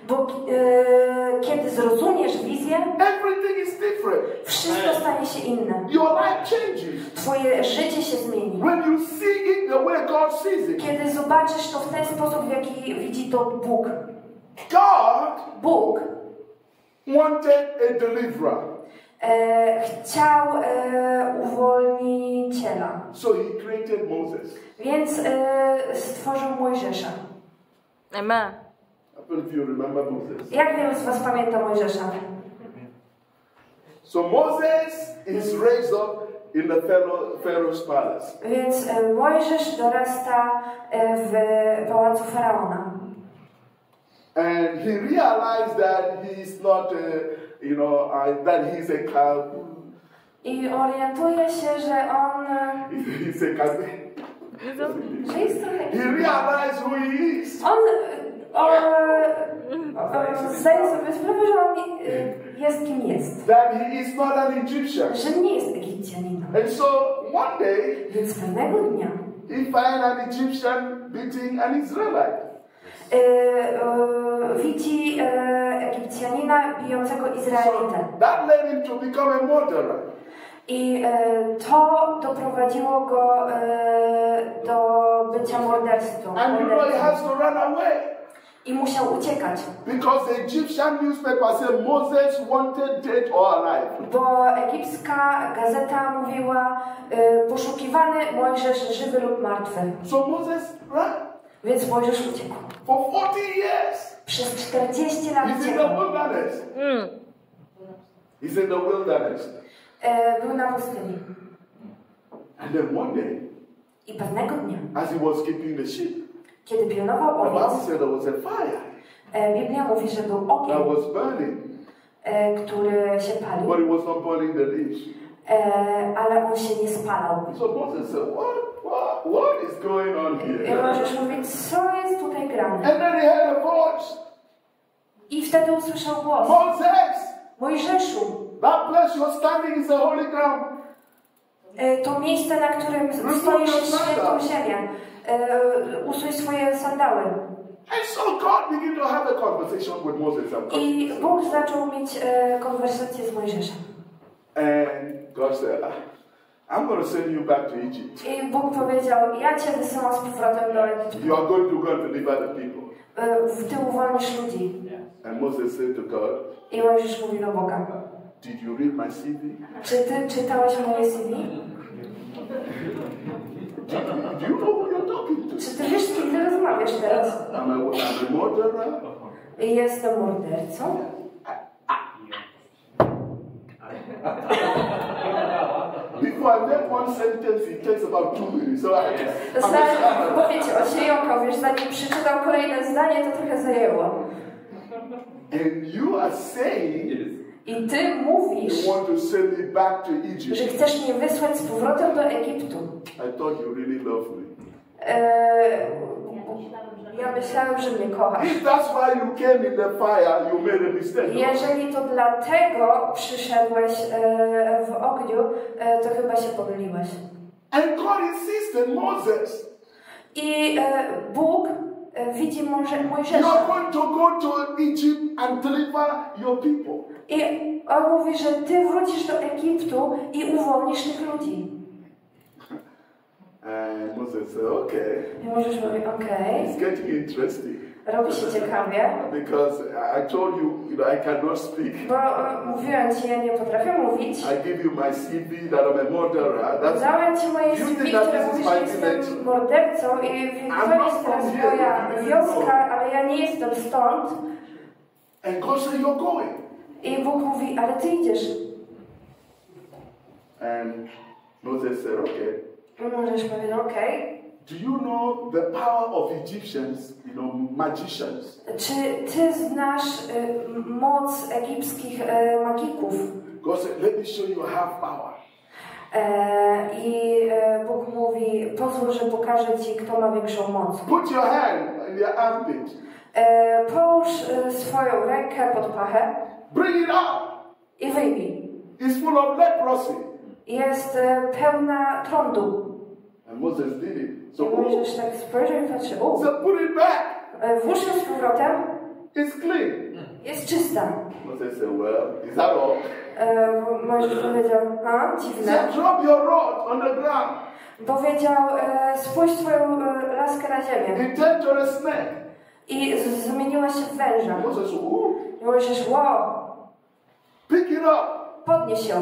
Bo e, kiedy zrozumiesz wizję, everything is different. wszystko stanie się inne. Your life changes. Twoje życie się zmieni. When you see it the way God sees it, Kiedy zobaczysz to w ten sposób, w jaki widzi to Bóg. God Bóg wanted a deliverer. e, chciał e, uwolniciela, So he created Moses. więc e, stworzył Mojżesza. Amen. I don't know if you remember Moses. Jak wielu z Was pamięta Mojżesza? So Moses is raised up in the Pharaoh, Pharaoh's palace. Więc e, Mojżesz dorasta e, w pałacu faraona. And he realized that he's not, uh, you know, uh, that he's a cow. I orientuje się, że on e, he's a trochę... He realized who he is. On o, o, zdaje sobie sprawę, że on e, jest kim jest. That he is not an Egyptian. Że nie jest Egipcjaninem. And so one day Więc pewnego dnia he find an Egyptian beating an Israelite. y, y, widzi y, Egipcjanina bijącego Izraelitę. So that led him to become a murderer. I y, to doprowadziło go do bycia morderstwą. And you know he has to run away. I musiał uciekać, Because the Egyptian newspaper said Moses wanted dead or alive. bo egipska gazeta mówiła y, poszukiwany Mojżesz żywy lub martwy. So Moses ran Więc Mojżesz uciekł. for 40 years. Przez 40 lat He's in the uciekł. wilderness. Mm. He's in the wilderness. Y, był na pustyni. And then one day, I pewnego dnia, as he was keeping the sheep, kiedy pilnował owiec, said there was a fire e, Biblia mówi, że był that ogień, was burning, e, który się palił, but it was not burning the leaves. e, ale on się nie spalał. So Moses said, What? What? What is going on I here? możesz mówić, co jest tutaj grane? And then he heard a voice I wtedy usłyszał głos. Moses, Mojżeszu, that place you're standing is the holy ground. e, to miejsce, na którym stoisz jest świętą ziemię. E, usuń swoje sandały. And so God began to have a conversation with Moses and God. I Bóg zaczął mieć e, konwersację z Mojżeszem. And God said, "Ah, I'm going to send you back to Egypt. I Bóg powiedział, ja cię wysyłam z powrotem do Egiptu. You are going to go and deliver the people. E, Ty uwolnisz ludzi. And Moses said to God, I Mojżesz mówi do Boga. Did you read my CV? Czy ty czytałeś moje CV? Do you know Czy ty wiesz, z kim ty rozmawiasz teraz? I'm a, I'm a murderer. Jestem mordercą. Before I make one sentence, it takes about two minutes. So I, I'm Zanim, bo wiecie, on się jąkał, wiesz, zanim przeczytał kolejne zdanie, to trochę zajęło. And you are saying I ty mówisz, you want to send me back to że Egypt. chcesz mnie wysłać z powrotem do Egiptu. I thought you really loved me. Eee, ja myślałem, że mnie kochasz. If [LAUGHS] that's why you came in the fire, you made a mistake. Jeżeli to dlatego przyszedłeś e, w ogniu, e, to chyba się pomyliłeś. And God insisted, Moses, I e, Bóg e, widzi you are Mojżesza. going to go to Egypt and deliver your people. I on mówi, że ty wrócisz do Egiptu i uwolnisz tych ludzi. And Moses said, okay, I Mojżesz mówi, okej, it's getting interesting. robi się ciekawie, Because I told you, you know, I cannot speak. bo e, mówiłem ci, ja nie potrafię mówić. I give you my CV that I'm a murderer. That's Dałem ci moje CV, które mówi, że jestem mordercą i to jest teraz moja wioska, ale ja nie jestem stąd. and God said, you're going. I Bóg mówi, ale ty idziesz. And Moses said, okay. No okej. Do you know the power of Egyptians, you know, magicians? Czy ty znasz y, moc egipskich y, magików? God said, let me show you I have power. E, I e, Bóg mówi, pozwól, że pokażę ci, kto ma większą moc. Put your hand in your armpit. E, połóż e, swoją rękę pod pachę Bring it up. i wyjmij. It's full of leprosy. Jest e, pełna trądu. And Moses did it. So, I Mojżesz tak spojrzał i patrzy, u, so put it back. e, włóż ją z powrotem, It's clean. jest czysta. Moses said, well, is that all? E, Mojżesz powiedział, a, dziwne. said, drop your rod on the ground. Powiedział, e, spójrz swoją e, laskę na ziemię. It turned to a snake. I z- zamieniła się w węża. Moses I Mojżesz, wow, pick it up. podnieś ją.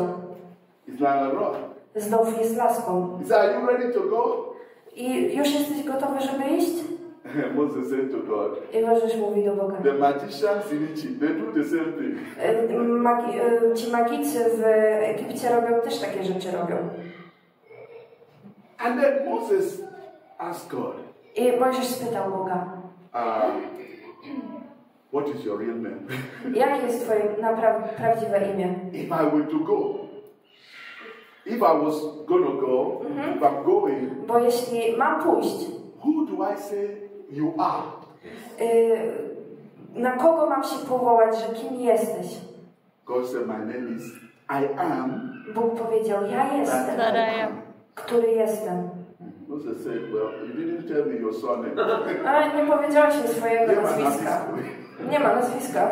It's not a rod. Znów jest laską. Said, are you ready to go? I już jesteś gotowy, żeby iść? [LAUGHS] Moses said to God, I Mojżesz mówi do Boga. the magicians in Egypt, they do the same thing. E, Magi, e, ci magicy w Egipcie robią też takie rzeczy robią. And then Moses asked God, I Mojżesz spytał Boga, uh, what is your real name? [LAUGHS] jakie jest twoje napra- prawdziwe imię? if I were to go, if I was gonna go, if I'm going, Bo jeśli mam pójść, who do I say you are? e, na kogo mam się powołać, że kim jesteś? God said, My name is I am Bóg powiedział, ja jestem, That I am. który jestem. Moses said, Well, you didn't tell me your surname. Ale nie powiedziałeś mi swojego nazwiska. Nie ma nazwiska.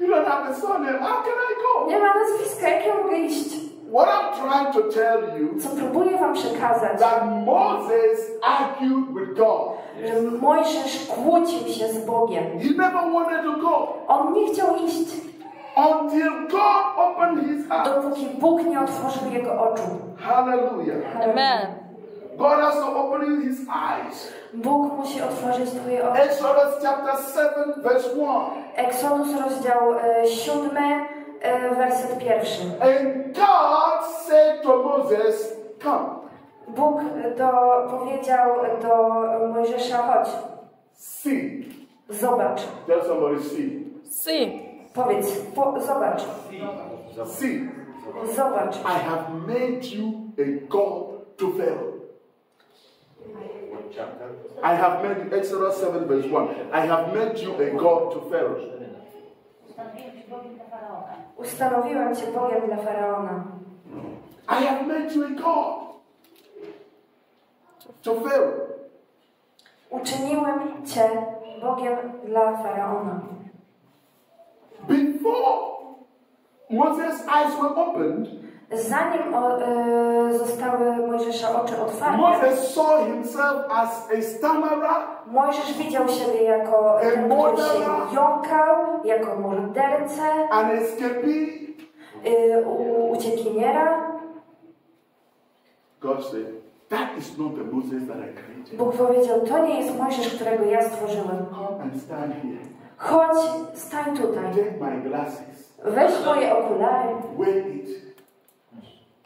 You don't have a surname. How can I go? Nie ma nazwiska, jak ja mogę iść? What I'm trying to tell you Co próbuję wam przekazać, that Moses argued with God. że Mojżesz kłócił się z Bogiem. He never wanted to go On nie chciał iść, until God opened his eyes. dopóki Bóg nie otworzył jego oczu. Hallelujah. Amen. God has to open his eyes. Bóg musi otworzyć twoje oczy. Exodus chapter 7, verse 1. Eksodus rozdział 7, werset pierwszy. And God said to Moses, Come, Bóg do, powiedział do Mojżesza, chodź, see. zobacz. Tell somebody, see. See. Powiedz, po, zobacz, See. zobacz. I have made you a God to Pharaoh. I have made Exodus 7, verse 1. I have made you a God to Pharaoh. Ustanowiłem cię Bogiem dla Faraona. I have made you a God to Pharaoh. Uczyniłem cię Bogiem dla Faraona. Before Moses' eyes were opened, Zanim o, e, zostały Mojżesza oczy otwarte, Moses saw himself as a stammerer, Mojżesz widział siebie jako ten, który się jąkał, jako mordercę, an escapee. y, u, uciekiniera. God said, That is not the Moses that I created. Bóg powiedział, to nie jest Mojżesz, którego ja stworzyłem. Come and stand here. Chodź, stań tutaj. Take my glasses. Weź moje okulary Wear it.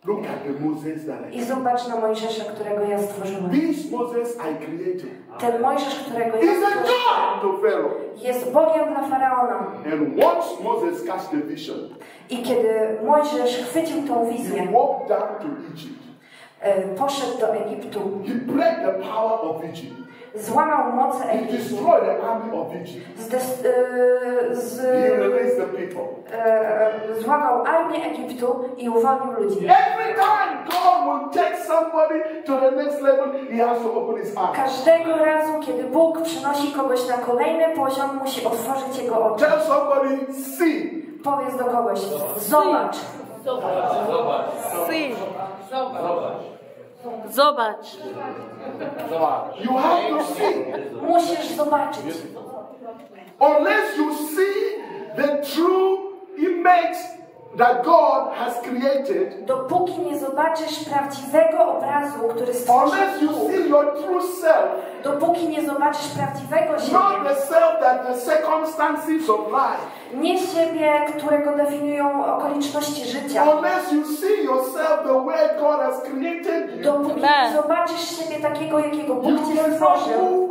Look at the Moses that I i zobacz na Mojżesza, którego ja stworzyłem. This Moses I created Ten Mojżesz, którego ja stworzyłem, jest Bogiem dla Faraona. And once Moses the vision, I kiedy Mojżesz chwycił tą he wizję, walked down to Egypt. E, poszedł do Egiptu, złamał moce He Egiptu, zdes, e, z, people. e, złamał armię Egiptu i uwolnił ludzi. Każdego razu, kiedy Bóg przynosi kogoś na kolejny poziom, musi otworzyć jego oczy. Powiedz do kogoś, zobacz. See. Zobacz. You have to see. Musisz zobaczyć. Unless you see the true image that God has created, Dopóki nie zobaczysz prawdziwego obrazu, który stworzył unless you Bóg, see your true self, dopóki nie zobaczysz prawdziwego not siebie, the self that the circumstances of life, nie siebie, którego definiują okoliczności życia, unless you see yourself the way God has created you, dopóki nie zobaczysz siebie takiego, jakiego Bóg cię stworzył,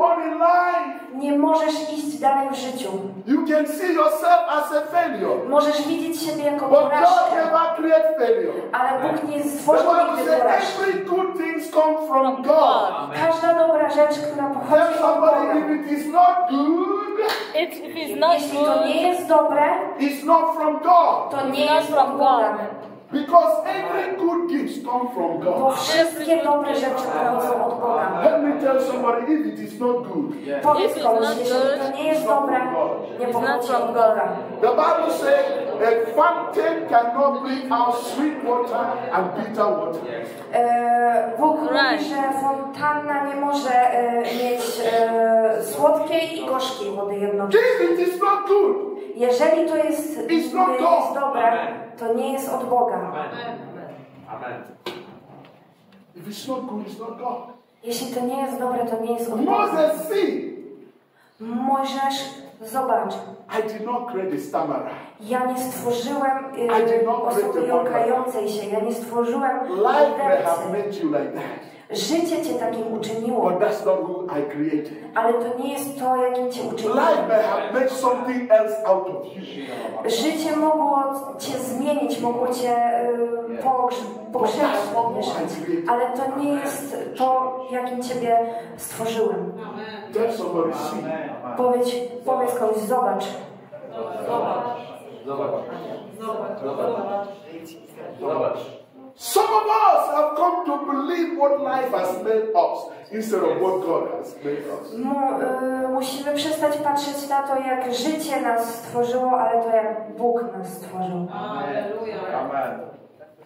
nie możesz iść dalej w życiu. You can see yourself as a failure, Możesz widzieć siebie jako but God porażkę, never created failure. ale Bóg nie stworzył nigdy porażki. every good things come from God. Każda dobra rzecz, która pochodzi od Boga. if it is not good, It, if it's not Jeśli to nie jest dobre, it's not from God. to nie jest od Boga. Because every good gift comes from Bo God. wszystkie dobre rzeczy pochodzą od Boga. Let me tell somebody if it is not good. Powiedz If it's komuś, good, to nie jest dobre, nie pochodzi from od God. Boga. The Bible says a fountain cannot bring out sweet water and bitter water. E, Bóg mówi, że fontanna nie może e, mieć e, słodkiej i gorzkiej wody jednocześnie. If it is not good, Jeżeli to jest, jest dobre, to nie jest od Boga. if it's not good, it's not God. Jeśli to nie jest dobre, to nie jest od Boga. Moses, see, Możesz, zobacz, I did not create a stammerer. ja nie stworzyłem I did not create osoby jąkającej się, ja nie stworzyłem Life may have mordercy. made you like that, Życie cię takim uczyniło, but that's not who I created. ale to nie jest to, jakim cię uczyniło. Life may have made something else out of you. Życie mogło cię zmienić, mogło cię y, pogrz- pogrzebać, podmieszać, ale to nie jest to, jakim ciebie stworzyłem. Tell somebody, see. Powiedz, powiedz komuś, zobacz, Zobacz. Zobacz. Zobacz. Some of us have come to believe what life has made us instead of what God has made us. Mu, y, musimy przestać patrzeć na to, jak życie nas stworzyło, ale to, jak Bóg nas stworzył. Aleluja. Amen.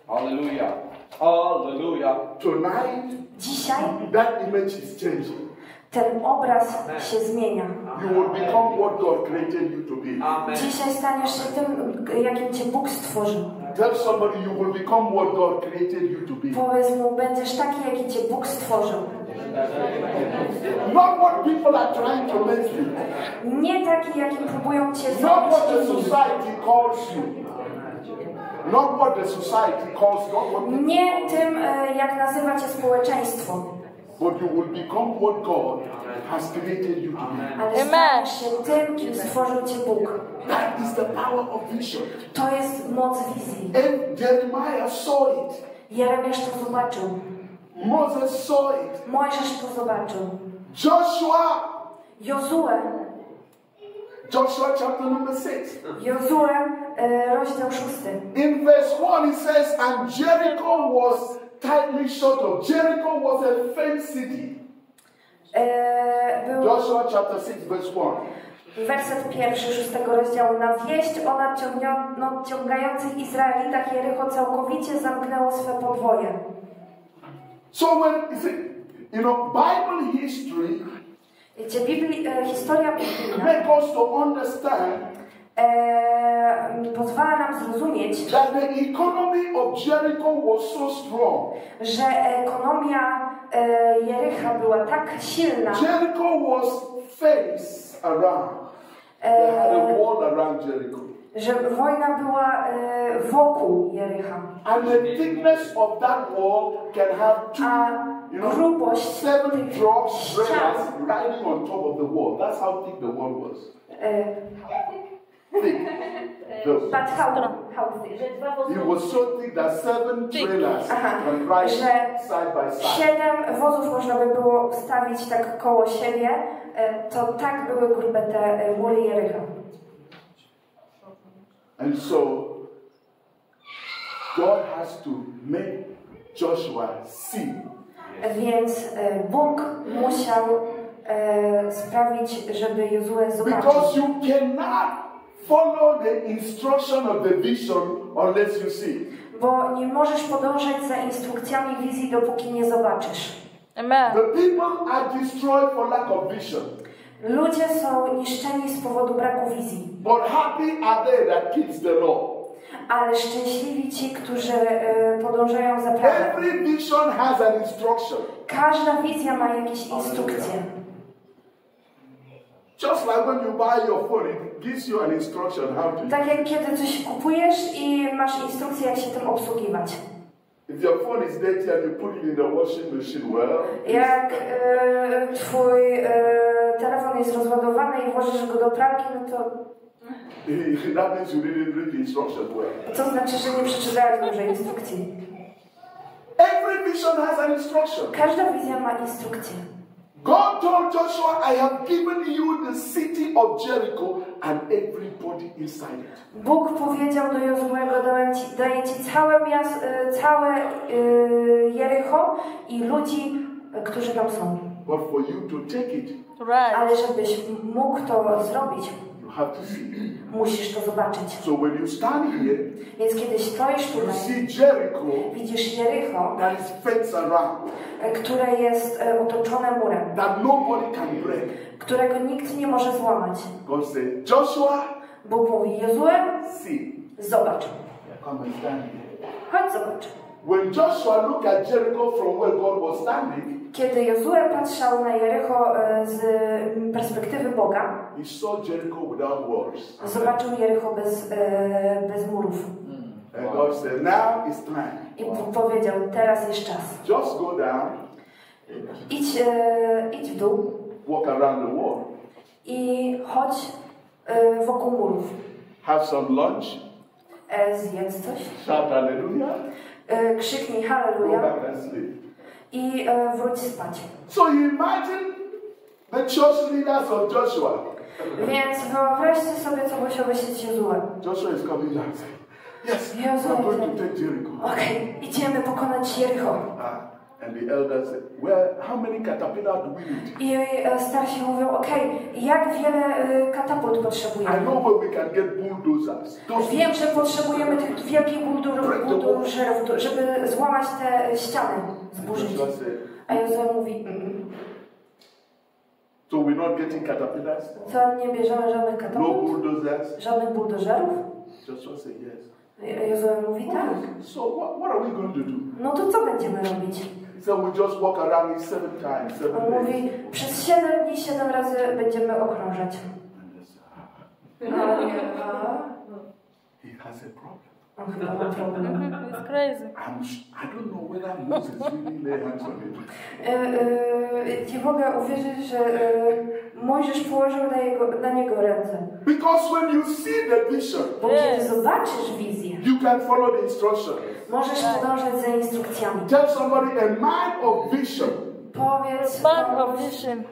Hallelujah. Hallelujah. Tonight, Dzisiaj that image is changing. Ten obraz się zmienia. You will become what God created you to be. Amen. Dzisiaj staniesz się tym, jakim Cię Bóg stworzył. Tell somebody you will become what God created you to be. Powiedz mu, będziesz taki, jaki Cię Bóg stworzył. Not what people are trying to make you. Nie taki, jakim próbują Cię Not what the zrobić society calls you. Not what the society calls God, Nie tym, e, jak nazywa Cię społeczeństwo. But you will become what God has created you to be. Amen. staniesz się tym, kim stworzył That is the power of vision. To jest moc wizji. And Jeremiah saw it. Jeremiasz to zobaczył. Moses saw it. Mojżesz to zobaczył. Joshua, Jozue, Joshua chapter number 6. Jozue, e, rozdział szósty. In verse 1 it says, And Jericho was tightly shut up. Jericho was a fenced city. E, był Joshua chapter 6, verse 1. werset pierwszy szóstego rozdziału. Na wieść o nadciągnio- nadciągających Izraelitach Jericho całkowicie zamknęło swe podwoje. So when see, you know, Bible history Wiecie, Bibli, e, historia biblijna make us to understand e, pozwala nam zrozumieć, that the economy of Jericho was so strong. że ekonomia e, Jericha była tak silna, Jericho was fenced around. They had a e, wall around Jericho. że wojna była e, wokół Jericha. And the thickness of that wall can have two, A you know, grubość seven ścian, trailers riding on top of the wall. That's how thick the wall was. e, Thick. The- [LAUGHS] but how, how Że dwa wozy it was so thick that seven trailers Aha. can ride Że side by side. Siedem wozów można by było ustawić tak koło siebie, e, to tak były grube te e, mury Jericha. And so God has to make Joshua see Więc e, Bóg musiał e, sprawić, żeby Jozue zobaczył. because you cannot follow the instruction of the vision unless you see. Bo nie możesz podążać za instrukcjami wizji, dopóki nie zobaczysz. Amen. The people are destroyed for lack of vision. Ludzie są niszczeni z powodu braku wizji, But happy are they that keeps the law. ale szczęśliwi ci, którzy e, podążają za prawem. Every vision has an instruction. Każda wizja ma jakieś instrukcje. Just like when you buy your phone, it gives you an instruction how to. Tak jak kiedy coś kupujesz i masz instrukcję, jak się tym obsługiwać. If your phone is dirty and you put it in the washing machine, well, Jak e, twój e, telefon jest rozładowany i włożysz go do pralki, no to [LAUGHS] that means you didn't read the instruction well. to znaczy, że nie przeczytałeś dobrze instrukcji. Every vision has an instruction. Każda wizja ma instrukcję. God told Joshua, I have given you the city of Jericho and everybody inside it. Bóg powiedział do Jozłego, dałem ci, daję ci całe, miast, e, całe e, Jericho i ludzi, e, którzy tam są. But for you to take it, Right. Ale żebyś mógł to zrobić, you have to see. musisz to zobaczyć. So when you stand here, Więc kiedy stoisz you tutaj, see Jericho widzisz Jericho, that is fenced around, które jest e, otoczone murem, that nobody can break. którego nikt nie może złamać. God said, Joshua, Bóg mówi, Jozue, see. zobacz. Come and stand here. Chodź zobacz. When Joshua looked at Jericho from where God was standing, Kiedy Jozue patrzał na Jericho e, z perspektywy Boga, he saw Jericho without walls. zobaczył Jericho bez, e, bez murów. And God said, Now is time. I powiedział, teraz jest czas. Just go down, Idź, e, idź w dół walk around the wall, i chodź e, wokół murów. have some lunch, E, zjedz coś, shout hallelujah, e, krzyknij go halleluja back and sleep. i e, wróć spać. So you imagine the church leaders of Joshua. Więc wyobraźcie sobie, co musiał myśleć Jozue. Joshua is coming down Yes, we Jezu, are going to take Jericho. Okej, idziemy pokonać Jericho. Ah, and the elders said, Well, how many caterpillars do we need? I e, starsi mówią, okej, jak wiele e, katapult I potrzebujemy? know where we can get bulldozers. Those Wiem, że potrzebujemy tych wielkich do- żeby złamać te ściany, zburzyć. Joshua A Jozue mówi, "Mm, So we're not getting caterpillars? co, nie bierzemy żadnych No katapult? bulldozers? Żadnych buldożerów? Joshua said, Yes. Jozue mówi, tak. So what, what are we going to do? No to co będziemy robić? He said, We just walk around it seven times, seven On days. mówi, przez 7 dni, 7 razy będziemy okrążać. And they said, "Ah, a? He has a problem. Problem. It's crazy. I'm, I don't know whether Moses really lay hands on him. E, e, nie mogę uwierzyć, że e, Mojżesz położył na, jego, na niego ręce. Because when you see the vision, Bo kiedy zobaczysz wizję, you can follow the instructions. możesz podążać za instrukcjami. Tell somebody a man of vision. Powiedz, Man of vision.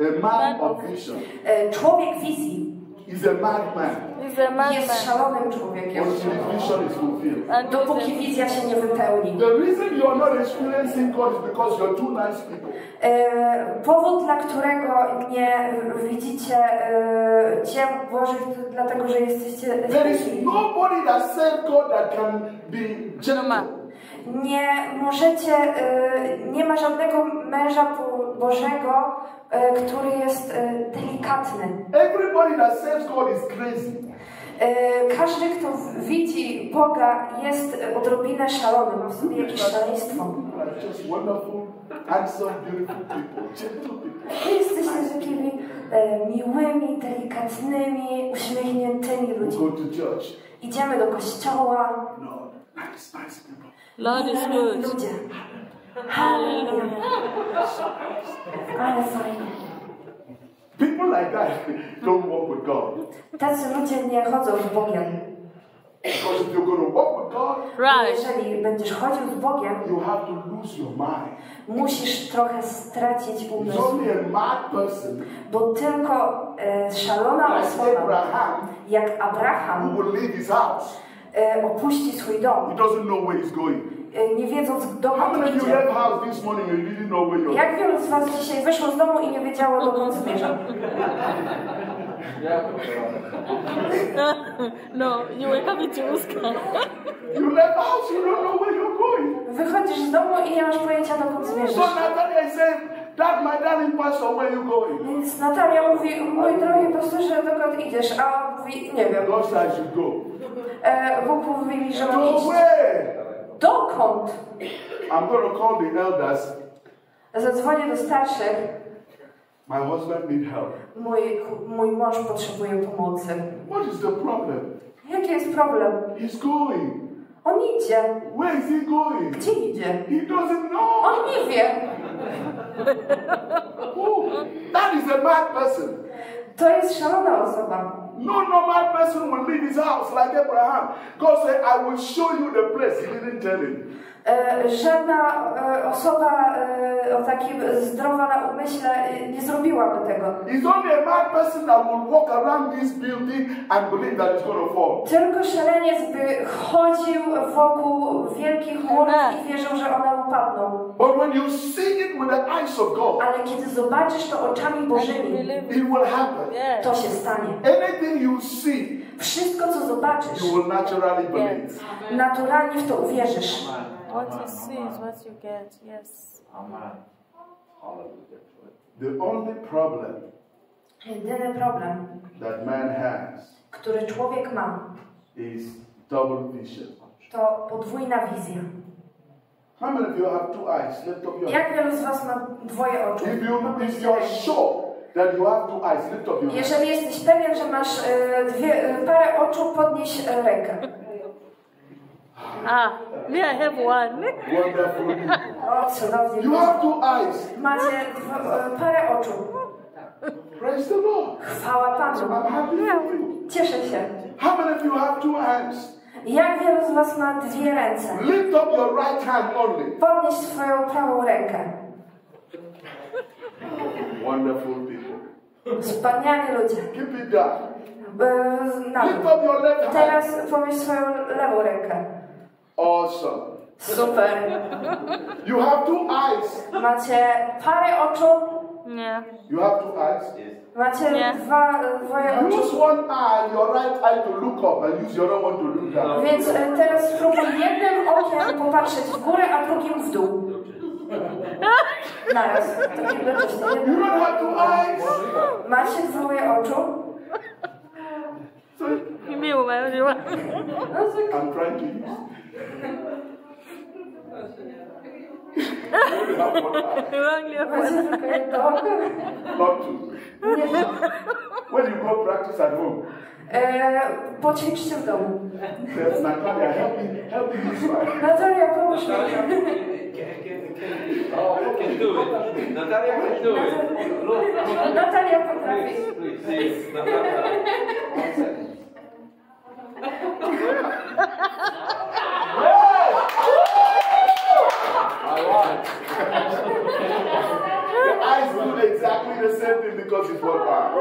A man of vision e, człowiek wizji is a madman He's a jest madman. szalonym człowiekiem. until his vision is fulfilled. And Dopóki wizja się nie wypełni. The reason you are not experiencing God is because you're too nice people. E, powód, dla którego nie widzicie e, dzieł Bożych, to dlatego, że jesteście There is nobody that serves God that can be gentle. Nie możecie, e, nie ma żadnego męża Bo- Bożego, e, który jest e, delikatny. Everybody that serves God is crazy. Każdy, kto widzi Boga, jest odrobinę szalony, ma w sobie jakieś szaleństwo. Wy jesteście takimi miłymi, delikatnymi, uśmiechniętymi ludźmi. Idziemy do kościoła, No, nice, nice people. Lord is good. ludzie. Halleluja. Ale fajnie. People like that don't walk with God. Tacy ludzie nie chodzą z Bogiem. Because if you're going to walk with God, Right. jeżeli będziesz chodził z Bogiem, you have to lose your mind. musisz trochę stracić umysł. only a mad person Bo tylko e, szalona like osoba, Abraham jak who Abraham, will leave his house. E, opuści swój dom, He doesn't know where he's going. e, nie wiedząc How dokąd many of you idzie. left house this morning and you didn't know where you're Jak wielu z Was dzisiaj wyszło z domu i nie wiedziało, dokąd zmierza? [LAUGHS] No, you were coming to. [LAUGHS] You left house, you don't know where you're going. Wychodzisz z domu i nie masz pojęcia, dokąd So zmierzasz. Natalia Dad, my darling pastor, where you going? Więc Natalia mówi, mój drogi pastorze, dokąd idziesz? A on mówi, nie wiem. God said I should go. E, Bóg mówi, że mam iść. where? Dokąd? I'm going to call the elders. Zadzwonię do starszych. My husband need help. Mój, mój mąż potrzebuje pomocy. What is the problem? Jaki jest problem? He's going. On idzie. Where is he going? Gdzie idzie? He doesn't know. On nie wie. [LAUGHS] That is a mad person. To jest szalona osoba. No normal person will leave his house like Abraham. God said, I will show you the place. He didn't tell him. E, żadna e, osoba e, o takim zdrowa na umyśle nie zrobiłaby tego. It's only a bad person that will walk around this building and believe that it's going to fall. Tylko szaleniec by chodził wokół wielkich murów i wierzył, że one upadną. But when you see it with the eyes of God, Ale kiedy zobaczysz to oczami Bożymi, it will happen. To się stanie. Anything you see, Wszystko, co zobaczysz, you will naturally believe. Naturalnie w to uwierzysz. What you see is what you get. Yes. The only problem Jedyny problem, that man has który człowiek ma, is double vision. to podwójna wizja. How many of you have two eyes? Lift up your hand. Jak wielu z Was ma dwoje oczu? If you if you're sure that you have two eyes, lift up your hand. Jeżeli jesteś pewien, że masz e, dwie, e, parę oczu, podnieś e, rękę. Ah, me, I have one. Wonderful cudownie. You have two eyes. Macie dwo, e, parę oczu. Praise the Lord. Chwała Panu. I'm happy for you. Cieszę się. How many of you have two hands? Jak wielu z Was ma dwie ręce? Lift up your right hand only. Podnieś swoją prawą rękę. Wonderful people. Wspaniali ludzie. Keep it down. E, na Lift dół. up your left hand. Teraz pomyśl swoją lewą rękę. Awesome. Super. You have two eyes. Macie parę oczu? Nie. You have two eyes? Yes. Macie nie. dwa, dwoje oczu. Use one eye, your right eye to look up and use your other one to look down. No. Więc e, teraz spróbuj jednym okiem popatrzeć w górę, a drugim w dół. Naraz. You don't have two eyes. Macie dwoje oczu? Miło, miło. I'm trying to use Wrongly Not to. When you go practice at home. Po ćwiczeniu w domu. Natalia, help me, help me this one. Natalia. Can, can, can, oh, can do it. Natalia can do it. Natalia potrafi. Please, please, please. Natalia. One second. All right. The eyes do exactly the same thing because it's one eye.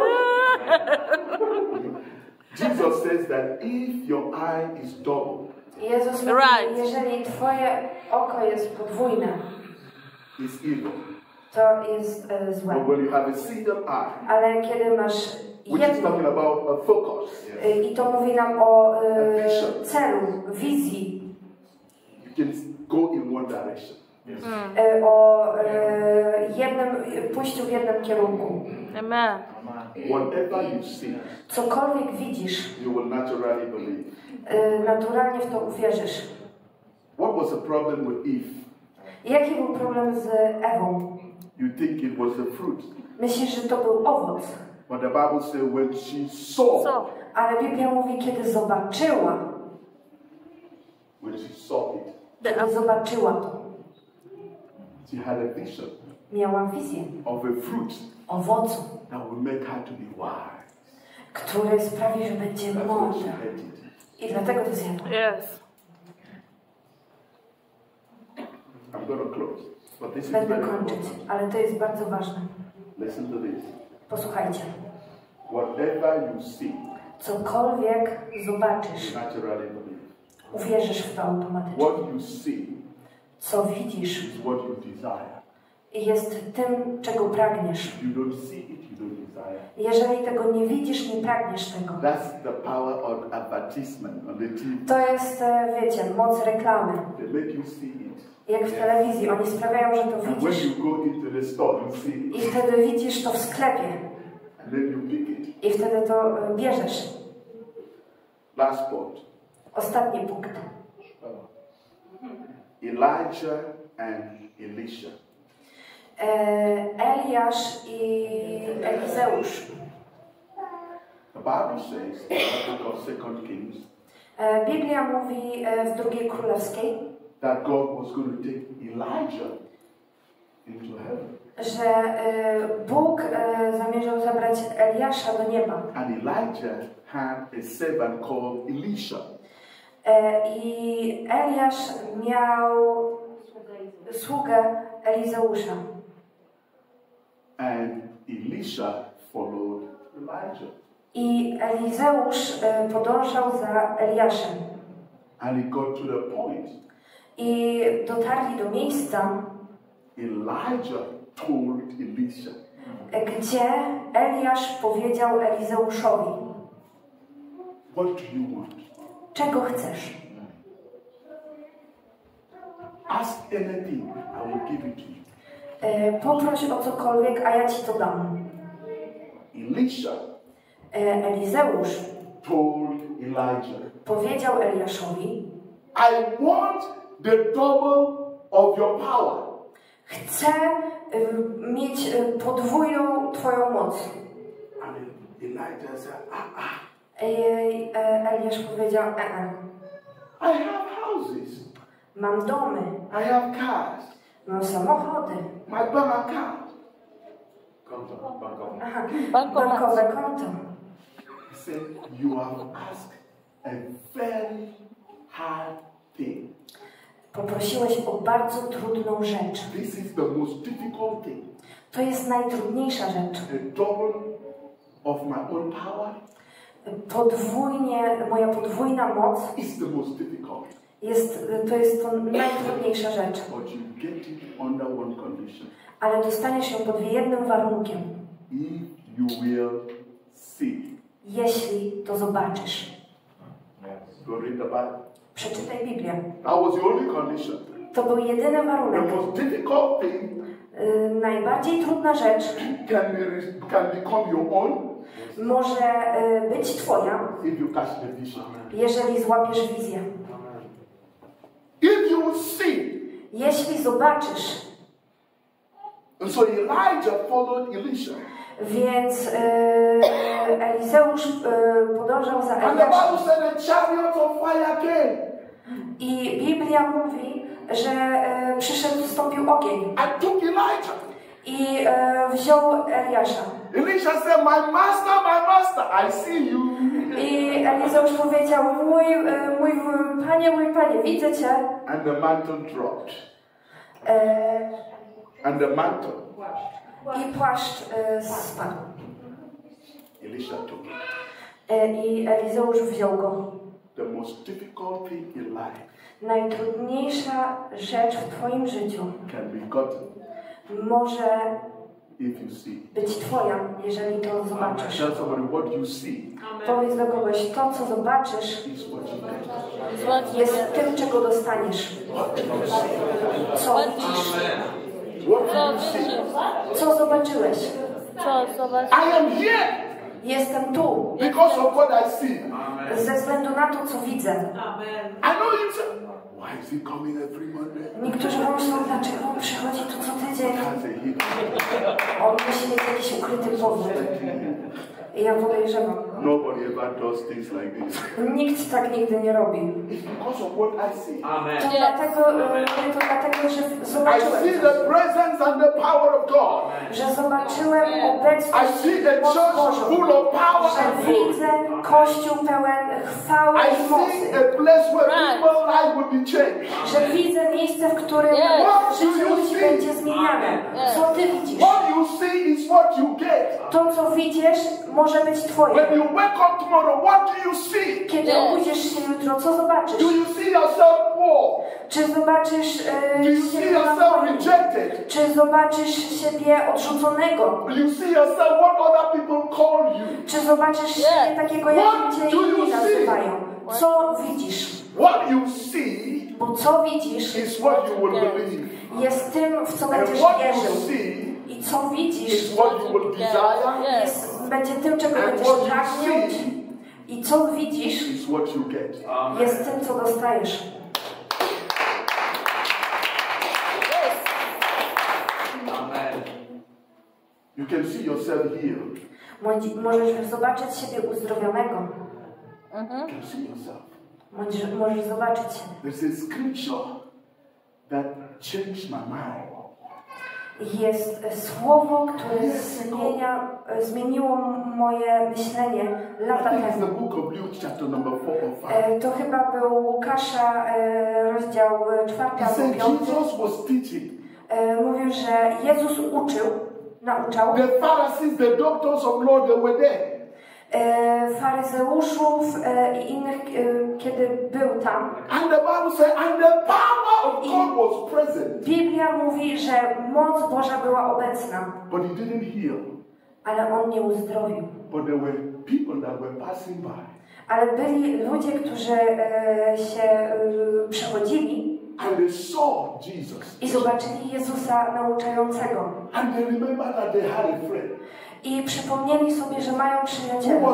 Jesus says that if your eye is double, Jezus mówi, Right. jeżeli twoje oko jest podwójne, it's evil. to jest e, But złe. when you have a single eye, Ale kiedy masz which is jedno talking about a focus, e, i to mówi nam o e, Vision. celu, wizji, you can go in one direction. e, o e, jednym, pójściu w jednym kierunku. Amen. Whatever you see, Cokolwiek widzisz, you will naturally believe. e, naturalnie w to uwierzysz. What was the problem with Eve? Jaki był problem z Ewą? You think it was the fruit. Myślisz, że to był owoc, But the Bible says when she saw, Co? ale Biblia mówi, kiedy zobaczyła, when she saw it, kiedy zobaczyła to, she had a vision miała wizję of a fruit owocu, that would make her to be wise. który sprawi, że będzie mądra. I dlatego to zjadła. Yes. I'm going to close. But this is Będę very kończyć, important. ale to jest bardzo ważne. Listen to this. Posłuchajcie. Whatever you see, Cokolwiek zobaczysz, uwierzysz w to automatycznie. What you see Co widzisz, is what you desire. jest tym, czego pragniesz. Jeżeli tego nie widzisz, nie pragniesz tego. That's the power of advertisement on the TV. To jest, e, wiecie, moc reklamy. They make you see. Jak w telewizji, oni sprawiają, że to widzisz. I wtedy widzisz to w sklepie. I wtedy to e, bierzesz. Ostatni punkt. Elijah and Elisha. E, Eliasz i Elizeusz. The Bible says, Kings, E, Biblia mówi w drugiej królewskiej, that God was going to take Elijah into heaven. że e, Bóg e, zamierzał zabrać Eliasza do nieba. And Elijah had a servant called Elisha. E, I Eliasz miał sługę Elizeusza. And Elisha followed Elijah. I Elizeusz podążał za Eliaszem. And it got to the point I dotarli do miejsca, Elijah told Elisha, gdzie Eliasz powiedział Elizeuszowi, What do you want? czego chcesz? Ask anything, I will give it to you. E, Poproś o cokolwiek, a ja ci to dam. Elisha E, Elizeusz told Elijah, powiedział Eliaszowi, I want the double of your power. chcę e, mieć e, podwójną twoją moc. Elijah said, Ah, ah, E, Eliasz powiedział, e, e, I have houses, mam domy, I have cars, mam samochody, my bank account. aha, Bankomat. bankowe konto. He said, You have asked a very hard thing. Poprosiłeś o bardzo trudną rzecz. This is the most difficult thing. To jest najtrudniejsza rzecz. A double of my own power, podwójnie, moja podwójna moc is the most difficult. jest, to jest to najtrudniejsza rzecz. But you get it under one condition. Ale dostaniesz ją pod jednym warunkiem. If you will see. Jeśli to zobaczysz. Go read the Bible. Przeczytaj Biblię. That was the only condition. To był jedyny The warunek. most difficult thing Y, najbardziej trudna rzecz can, be, can become your own może y, być Twoja, if you catch the vision. jeżeli złapiesz wizję. If you see. Jeśli zobaczysz, And so Elijah followed Elisha. więc y, Eliseusz y, podążał za Eliaszem. I Biblia mówi, że y, przyszedł, wstąpił ogień i y, wziął Eliasza. Elisha said, My master, my master, I see you. I Elizeusz powiedział, mój, y, mój panie, mój panie, widzę cię. And the mantle dropped. Y, And the mantle, I płaszcz y, spadł. Elisha took it. Y, I Elizeusz wziął go. The most difficult thing in life Najtrudniejsza rzecz w Twoim życiu can be gotten może if you see. być Twoja, jeżeli to zobaczysz. Tell somebody what you see Powiedz do kogoś, to co zobaczysz jest tym, czego dostaniesz. Co widzisz? Co zobaczyłeś? Co, zobacz. I am here Jestem tu because of what I see. ze względu na to, co widzę. I know you say, why is he coming every Monday? Niektórzy pomyślą, dlaczego on przychodzi tu co tydzień? On musi mieć jakiś ukryty powód. I ja podejrzewam. Nobody ever does things like this. Nikt tak nigdy nie robi. Because of what I see. Amen. To dlatego, e, to dlatego że I see zobaczyłem, the presence and the power of God. że zobaczyłem I obecność see a moc church Bożą. full of power Że and glory. widzę Kościół pełen chwały I i see mocy. a place where people's life will be changed. Że widzę miejsce, w którym Yes. życie ludzi będzie zmieniane. Co Ty widzisz? What you see is what you get. To, co widzisz, może być Twoje. When you wake up tomorrow, what do you see? Kiedy Yes. obudzisz się jutro, co zobaczysz? Do you see yourself poor? Czy zobaczysz Do e, you see yourself rejected? Czy zobaczysz siebie odrzuconego? Do you see yourself what other people call you? Czy zobaczysz Nie. siebie takiego, jakim Cię What do you inni see? nazywają? Co widzisz? What you see Bo co widzisz is what you will believe. jest tym, w co And będziesz what you wierzył. see I co widzisz is what you will desire. jest, będzie tym, czego And będziesz what you pragnąć. see I co widzisz is what you get. jest tym, co dostajesz. Amen. You can see yourself healed. Bądź- Możesz zobaczyć siebie uzdrowionego. You can see yourself. Bądź, możesz zobaczyć siebie. There's a scripture that changed my mind. Jest słowo, które zmienia, zmieniło moje myślenie lata temu. book of Luke, chapter number 4 or 5. E, To chyba był Łukasza e, rozdział czwarty albo piąty. E, Mówił, że Jezus uczył, nauczał The Pharisees, the doctors of law, they were there. E, faryzeuszów e, i innych, e, kiedy był tam. And the Bible said, and the power of God was present. Biblia mówi, że moc Boża była obecna, But he didn't heal. ale On nie uzdrowił. But there were people that were passing by. Ale byli ludzie, którzy się przechodzili And they saw Jesus. i zobaczyli Jezusa nauczającego. And they that they had a friend I przypomnieli sobie, że mają przyjaciela,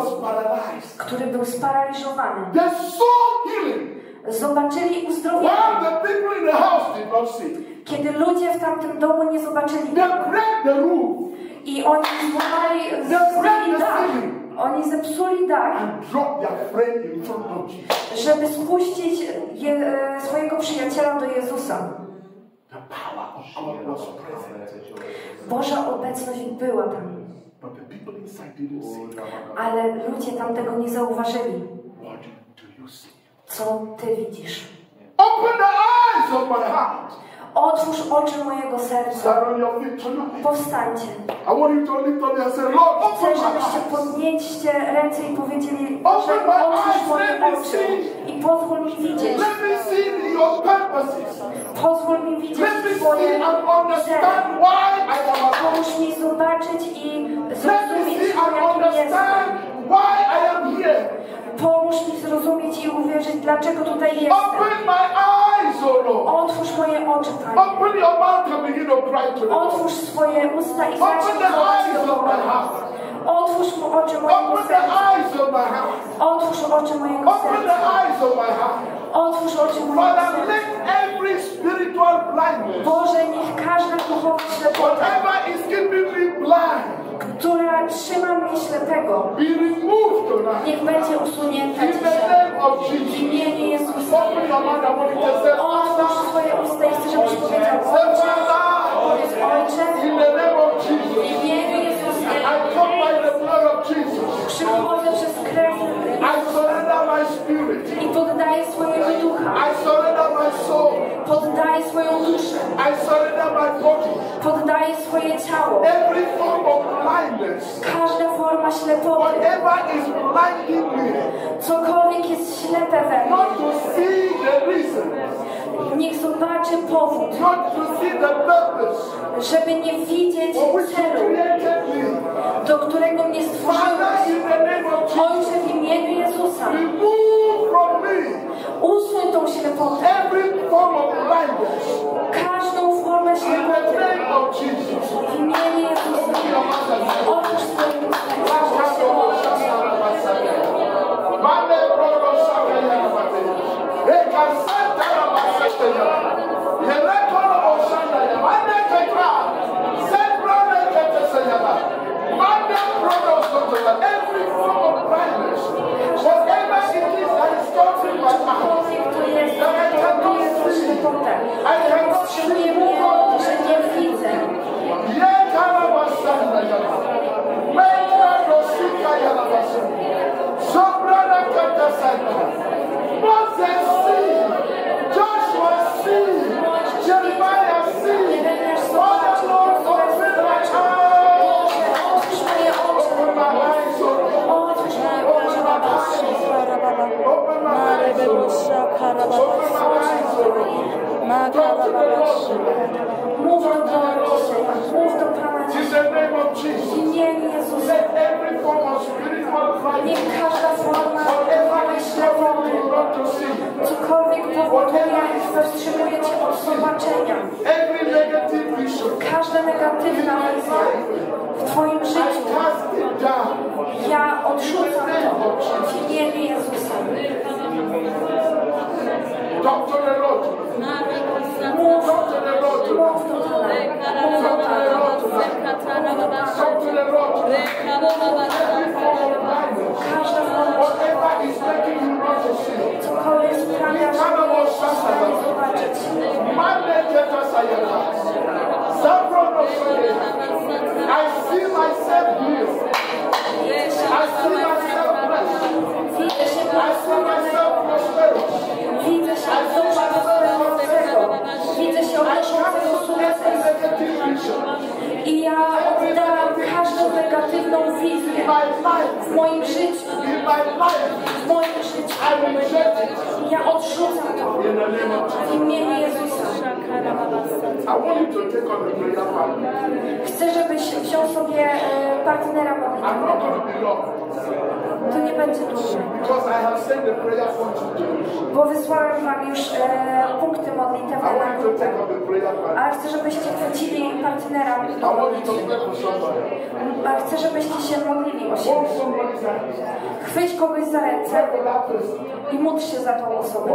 który był sparaliżowany. Zobaczyli uzdrowienie. Kiedy ludzie w tamtym domu nie zobaczyli roof i oni złamali, zepsuli dach, oni zepsuli dach, żeby spuścić je, e, swojego przyjaciela do Jezusa. Boża obecność była tam, But the people inside didn't see. ale ludzie tam tego nie zauważyli. What do you see? Co ty widzisz? Open the eyes of my heart. Otwórz oczy mojego serca. Powstańcie. Chcę, żebyście podnieście ręce i powiedzieli, że otwórz moje oczy i pozwól mi widzieć. Pozwól mi widzieć Twoje. Pomóż mi zobaczyć i zrozumieć, jakim jestem. Pomóż mi zrozumieć i uwierzyć, dlaczego tutaj jestem. Open my eyes, O Lord. Otwórz moje oczy, Panie. Open your mouth and begin to cry to the Lord. Otwórz swoje usta i zacznij do Boga. Otwórz mu oczy mojego serca. Otwórz oczy mojego serca. Otwórz oczy mojego serca. Boże, niech każda duchowa ślepota, whatever is keeping me blind, która trzyma removed tonight. niech będzie usunięta dzisiaj. W imieniu Jezusa. Otwórz swoje usta i chcę, żebyś powiedział Ojcze, powiedz Ojcze, w imieniu Jezusa. Przychodzę przez krew I surrender my spirit. i poddaję swojego ducha. I surrender my soul. Poddaję swoją duszę. I surrender my body. Poddaję swoje ciało. Every form of blindness, Każda forma ślepoty, whatever is blinding me, cokolwiek jest ślepe we mnie, not to see the reason, niech zobaczy powód, purpose żeby nie widzieć celu, do którego mnie stworzyłeś. Ojcze, w imieniu Jezusa, usuń tą ślepotę, każdą formę ślepoty. W imieniu Jezusa, otwórz swoje usta. Mane broro Every form of blindness. Whatever it is that is stopping my eyes. Cokolwiek to jest, to powoduje tą ślepotę. Powstrzymuje mnie, że negatywna w moim życiu, w moim życiu. Ja odrzucam to w imieniu Jezusa. Chcę, żebyś wziął sobie e, partnera modlitewnego. to nie będzie you. bo wysłałem wam już e, punkty modlitewne na you grupę. Ale chcę, żebyście chwycili partnera you somebody. A chcę, żebyście się modlili o siebie. Chwyć kogoś za ręce i módl się za tą osobę.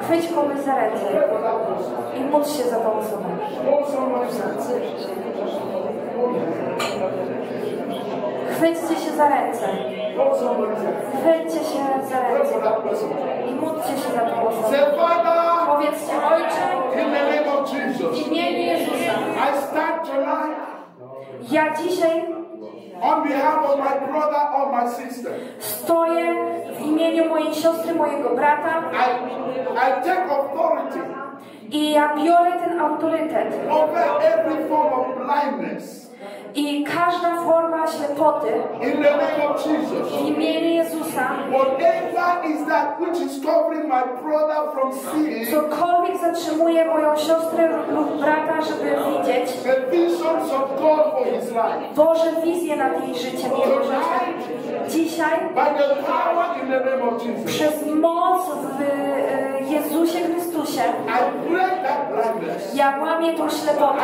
Chwyć kogoś za ręce i módl się za tą osobę. Somebody's hand. Chwyćcie się za ręce. Chwyćcie się za ręce. I módlcie się za to Powiedzcie Ojcze w imieniu Jezusa. Ja dzisiaj On behalf of my brother or my sister. Stoję w imieniu mojej siostry, mojego brata. I, I take. I ja biorę ten autorytet. Over every form of blindness i każda forma ślepoty w imieniu Jezusa cokolwiek zatrzymuje moją siostrę lub brata, żeby widzieć. Boże wizje nad jej życiem jego życiem. Dzisiaj przez moc w Jezusie Chrystusie, ja łamię tą ślepotę.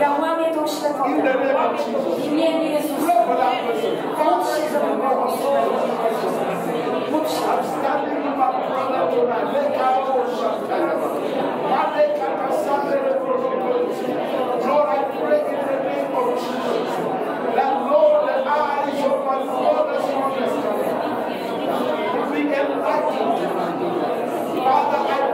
Ja łamię tą ślepotę. W imieniu Jezusa. Módl się za drugą osobę. Módl się. Thank you.